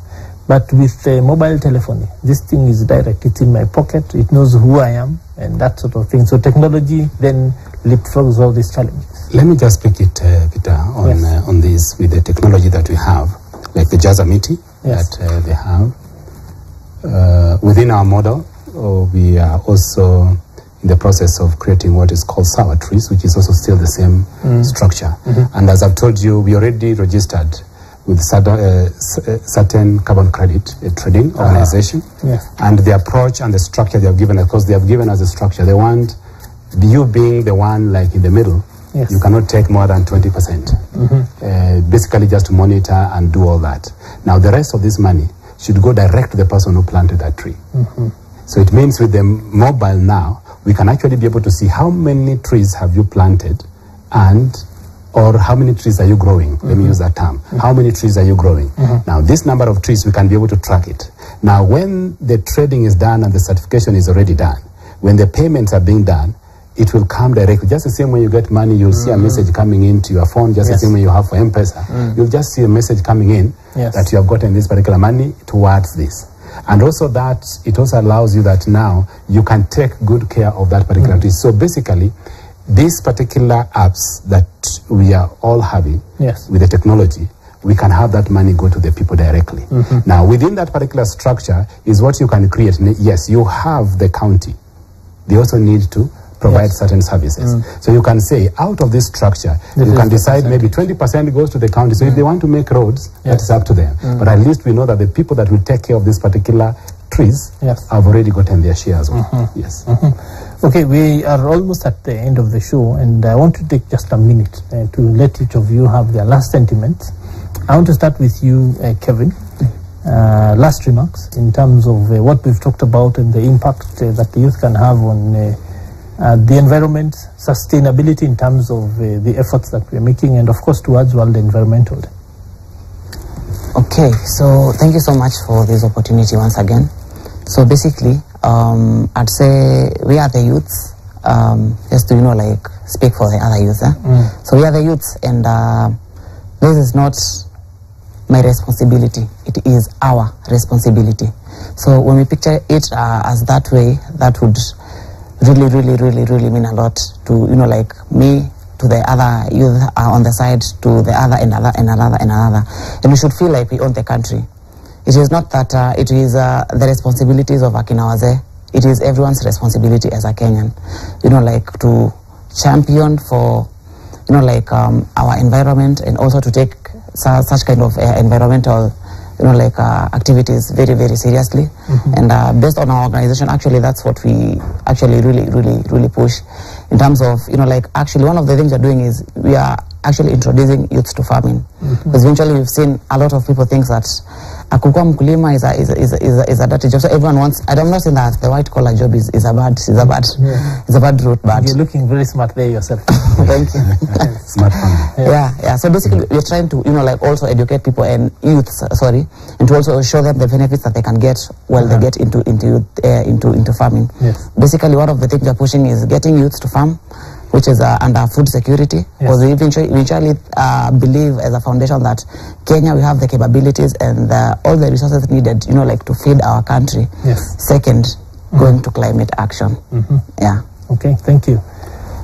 Speaker 1: But with uh, mobile telephony, this thing is direct. It's in my pocket. It knows who I am and that sort of thing. So technology then leapfrogs all these challenges.
Speaker 7: Let me just pick it, uh, Peter, on uh, on this with the technology that we have, like the Jazamiti
Speaker 1: Yes.
Speaker 7: that uh, they have. Uh, within our model, uh, we are also in the process of creating what is called sour trees, which is also still the same
Speaker 1: Mm.
Speaker 7: structure.
Speaker 1: Mhm.
Speaker 7: And as I've told you, we already registered with certain, uh, s- certain carbon credit trading
Speaker 1: Ah.
Speaker 7: organization.
Speaker 1: Yes.
Speaker 7: And the approach and the structure they have given, of course, they have given us a structure. They want you being the one like in the middle.
Speaker 1: Yes.
Speaker 7: You cannot take more than 20%.
Speaker 1: Mhm.
Speaker 7: Uh, basically, just to monitor and do all that. Now, the rest of this money should go direct to the person who planted that tree.
Speaker 1: Mhm.
Speaker 7: So it means with the mobile now, we can actually be able to see how many trees have you planted and or how many trees are you growing? Let me
Speaker 1: Mhm.
Speaker 7: use that term. How many trees are you growing?
Speaker 1: Mhm.
Speaker 7: Now, this number of trees, we can be able to track it. Now, when the trading is done and the certification is already done, when the payments are being done, it will come directly. Just the same way you get money, you'll see a
Speaker 1: Mhm.
Speaker 7: message coming into your phone, just
Speaker 1: Yes.
Speaker 7: the same way you have for M-Pesa.
Speaker 1: Mm.
Speaker 7: You'll just see a message coming in
Speaker 1: Yes.
Speaker 7: that you have gotten this particular money towards this. And also that it also allows you that now you can take good care of that particular
Speaker 1: Mm.
Speaker 7: So basically, these particular apps that we are all having
Speaker 1: Yes.
Speaker 7: with the technology, we can have that money go to the people directly.
Speaker 1: Mhm.
Speaker 7: Now, within that particular structure is what you can create. Yes, you have the county. They also need to provide
Speaker 1: Yes.
Speaker 7: certain services.
Speaker 1: Mm.
Speaker 7: So you can say, out of this structure,
Speaker 1: This
Speaker 7: you can decide maybe 20% goes to the county. So if they want to make roads,
Speaker 1: Yes.
Speaker 7: that's up to them.
Speaker 1: Mm.
Speaker 7: But at least we know that the people that will take care of this particular trees
Speaker 1: Yes.
Speaker 7: have already gotten their shares. it.
Speaker 1: Mhm.
Speaker 7: Yes.
Speaker 1: Mhm. Okay, we are almost at the end of the show, and I want to take just a minute uh, to let each of you have their last sentiments. I want to start with you, uh, Kevin. Uh, last remarks in terms of uh, what we've talked about and the impact uh, that the youth can have on uh, the environment, sustainability in terms of uh, the efforts that we're making, and of course towards World Environmental Day.
Speaker 6: Okay, so thank you so much for this opportunity once again. So basically, um, I'd say we are the youths. Um, just to you know, like speak for the other youth. Eh? So we are the youths, and uh, this is not my responsibility. It is our responsibility. So when we picture it uh, as that way, that would really, really, really, really mean a lot to you know, like me to the other youth uh, on the side, to the other and other and another and another, and we should feel like we own the country. It is not that uh, it is uh, the responsibilities of Akina Wazee. It is everyone's responsibility as a Kenyan. You know, like to champion for, you know, like um, our environment and also to take su- such kind of uh, environmental, you know, like uh, activities very, very seriously. And uh, based on our organization, actually, that's what we actually really, really, really push in terms of, you know, like actually one of the things we're doing is we are actually introducing youths to farming. Because eventually we've seen a lot of people think that akukua mkulima is a, is a, is a, is a, is a dirty job. So everyone wants, I don't know saying that the white collar job is, is a bad, is a bad,
Speaker 1: Yeah.
Speaker 6: is a bad route, but.
Speaker 1: You're looking very smart there yourself.
Speaker 6: Thank you.
Speaker 7: Smart farming.
Speaker 6: Yeah, yeah. So basically, we're trying to, you know, like also educate people and youths, uh, sorry, and to also show them the benefits that they can get while they get into into uh, into into farming.
Speaker 1: Yes.
Speaker 6: Basically, one of the things we're pushing is getting youths to farm, which is uh, under food security. Because we eventually, eventually uh, believe as a foundation that Kenya we have the capabilities and the, all the resources needed, you know, like to feed our country.
Speaker 1: Yes.
Speaker 6: Second, going to climate action.
Speaker 1: Mhm.
Speaker 6: Yeah.
Speaker 1: Okay, thank you.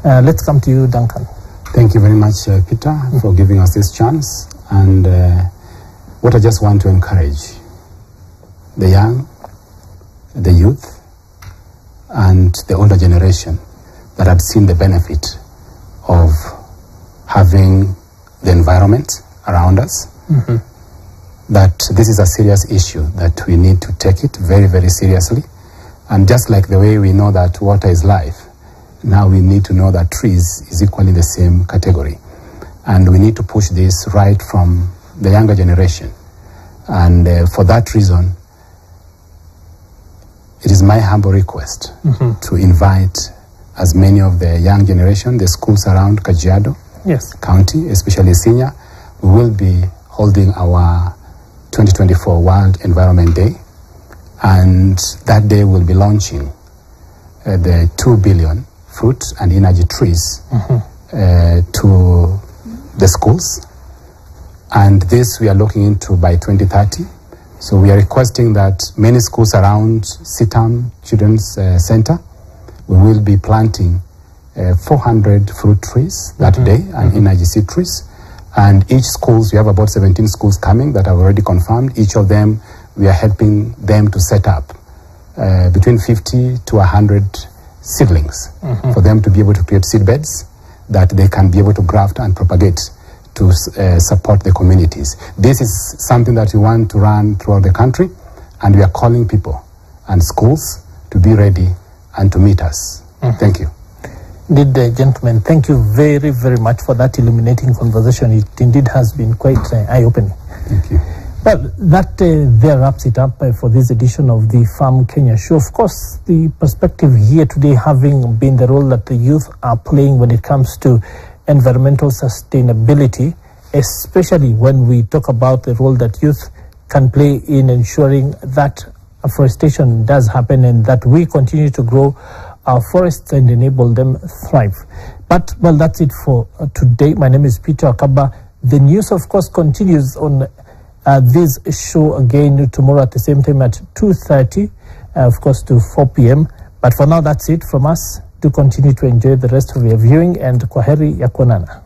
Speaker 1: Uh, let's come to you, Duncan.
Speaker 7: Thank you very much, uh, Peter, for giving us this chance. And uh, what I just want to encourage the young, the youth, and the older generation that have seen the benefit of having the environment around us, that this is a serious issue, that we need to take it very, very seriously. And just like the way we know that water is life, now we need to know that trees is equally the same category. And we need to push this right from the younger generation. And uh, for that reason, it is my humble request
Speaker 1: Mhm.
Speaker 7: to invite as many of the young generation, the schools around Kajiado
Speaker 1: Yes.
Speaker 7: County, especially senior. We will be holding our 2024 World Environment Day. And that day we'll be launching uh, the 2 billion fruit and energy trees uh, to the schools. And this we are looking into by 2030. So we are requesting that many schools around Sitam Children's uh, Center, we will be planting uh, 400 fruit trees that day and energy seed trees. And each schools, we have about 17 schools coming that are already confirmed. Each of them, we are helping them to set up uh, between 50 to 100 seedlings
Speaker 1: Mhm.
Speaker 7: for them to be able to create seed beds that they can be able to graft and propagate to uh, support the communities. This is something that we want to run throughout the country, and we are calling people and schools to be ready and to meet us. Thank you.
Speaker 1: Indeed, uh, gentlemen, thank you very, very much for that illuminating conversation. It indeed has been quite uh, eye-opening.
Speaker 7: Thank you.
Speaker 1: Well, that uh, there wraps it up uh, for this edition of the Farm Kenya show. Of course, the perspective here today having been the role that the youth are playing when it comes to environmental sustainability, especially when we talk about the role that youth can play in ensuring that afforestation does happen and that we continue to grow our forests and enable them thrive. But, well, that's it for uh, today. My name is Peter Akaba. The news, of course, continues on uh, this show again tomorrow at the same time at 2.30, uh, of course, to 4 p.m. But for now, that's it from us. Do continue to enjoy the rest of your viewing and kwaheri ya kuonana.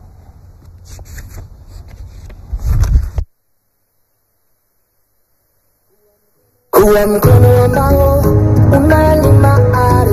Speaker 21: uwa mkono wangu ungali mahali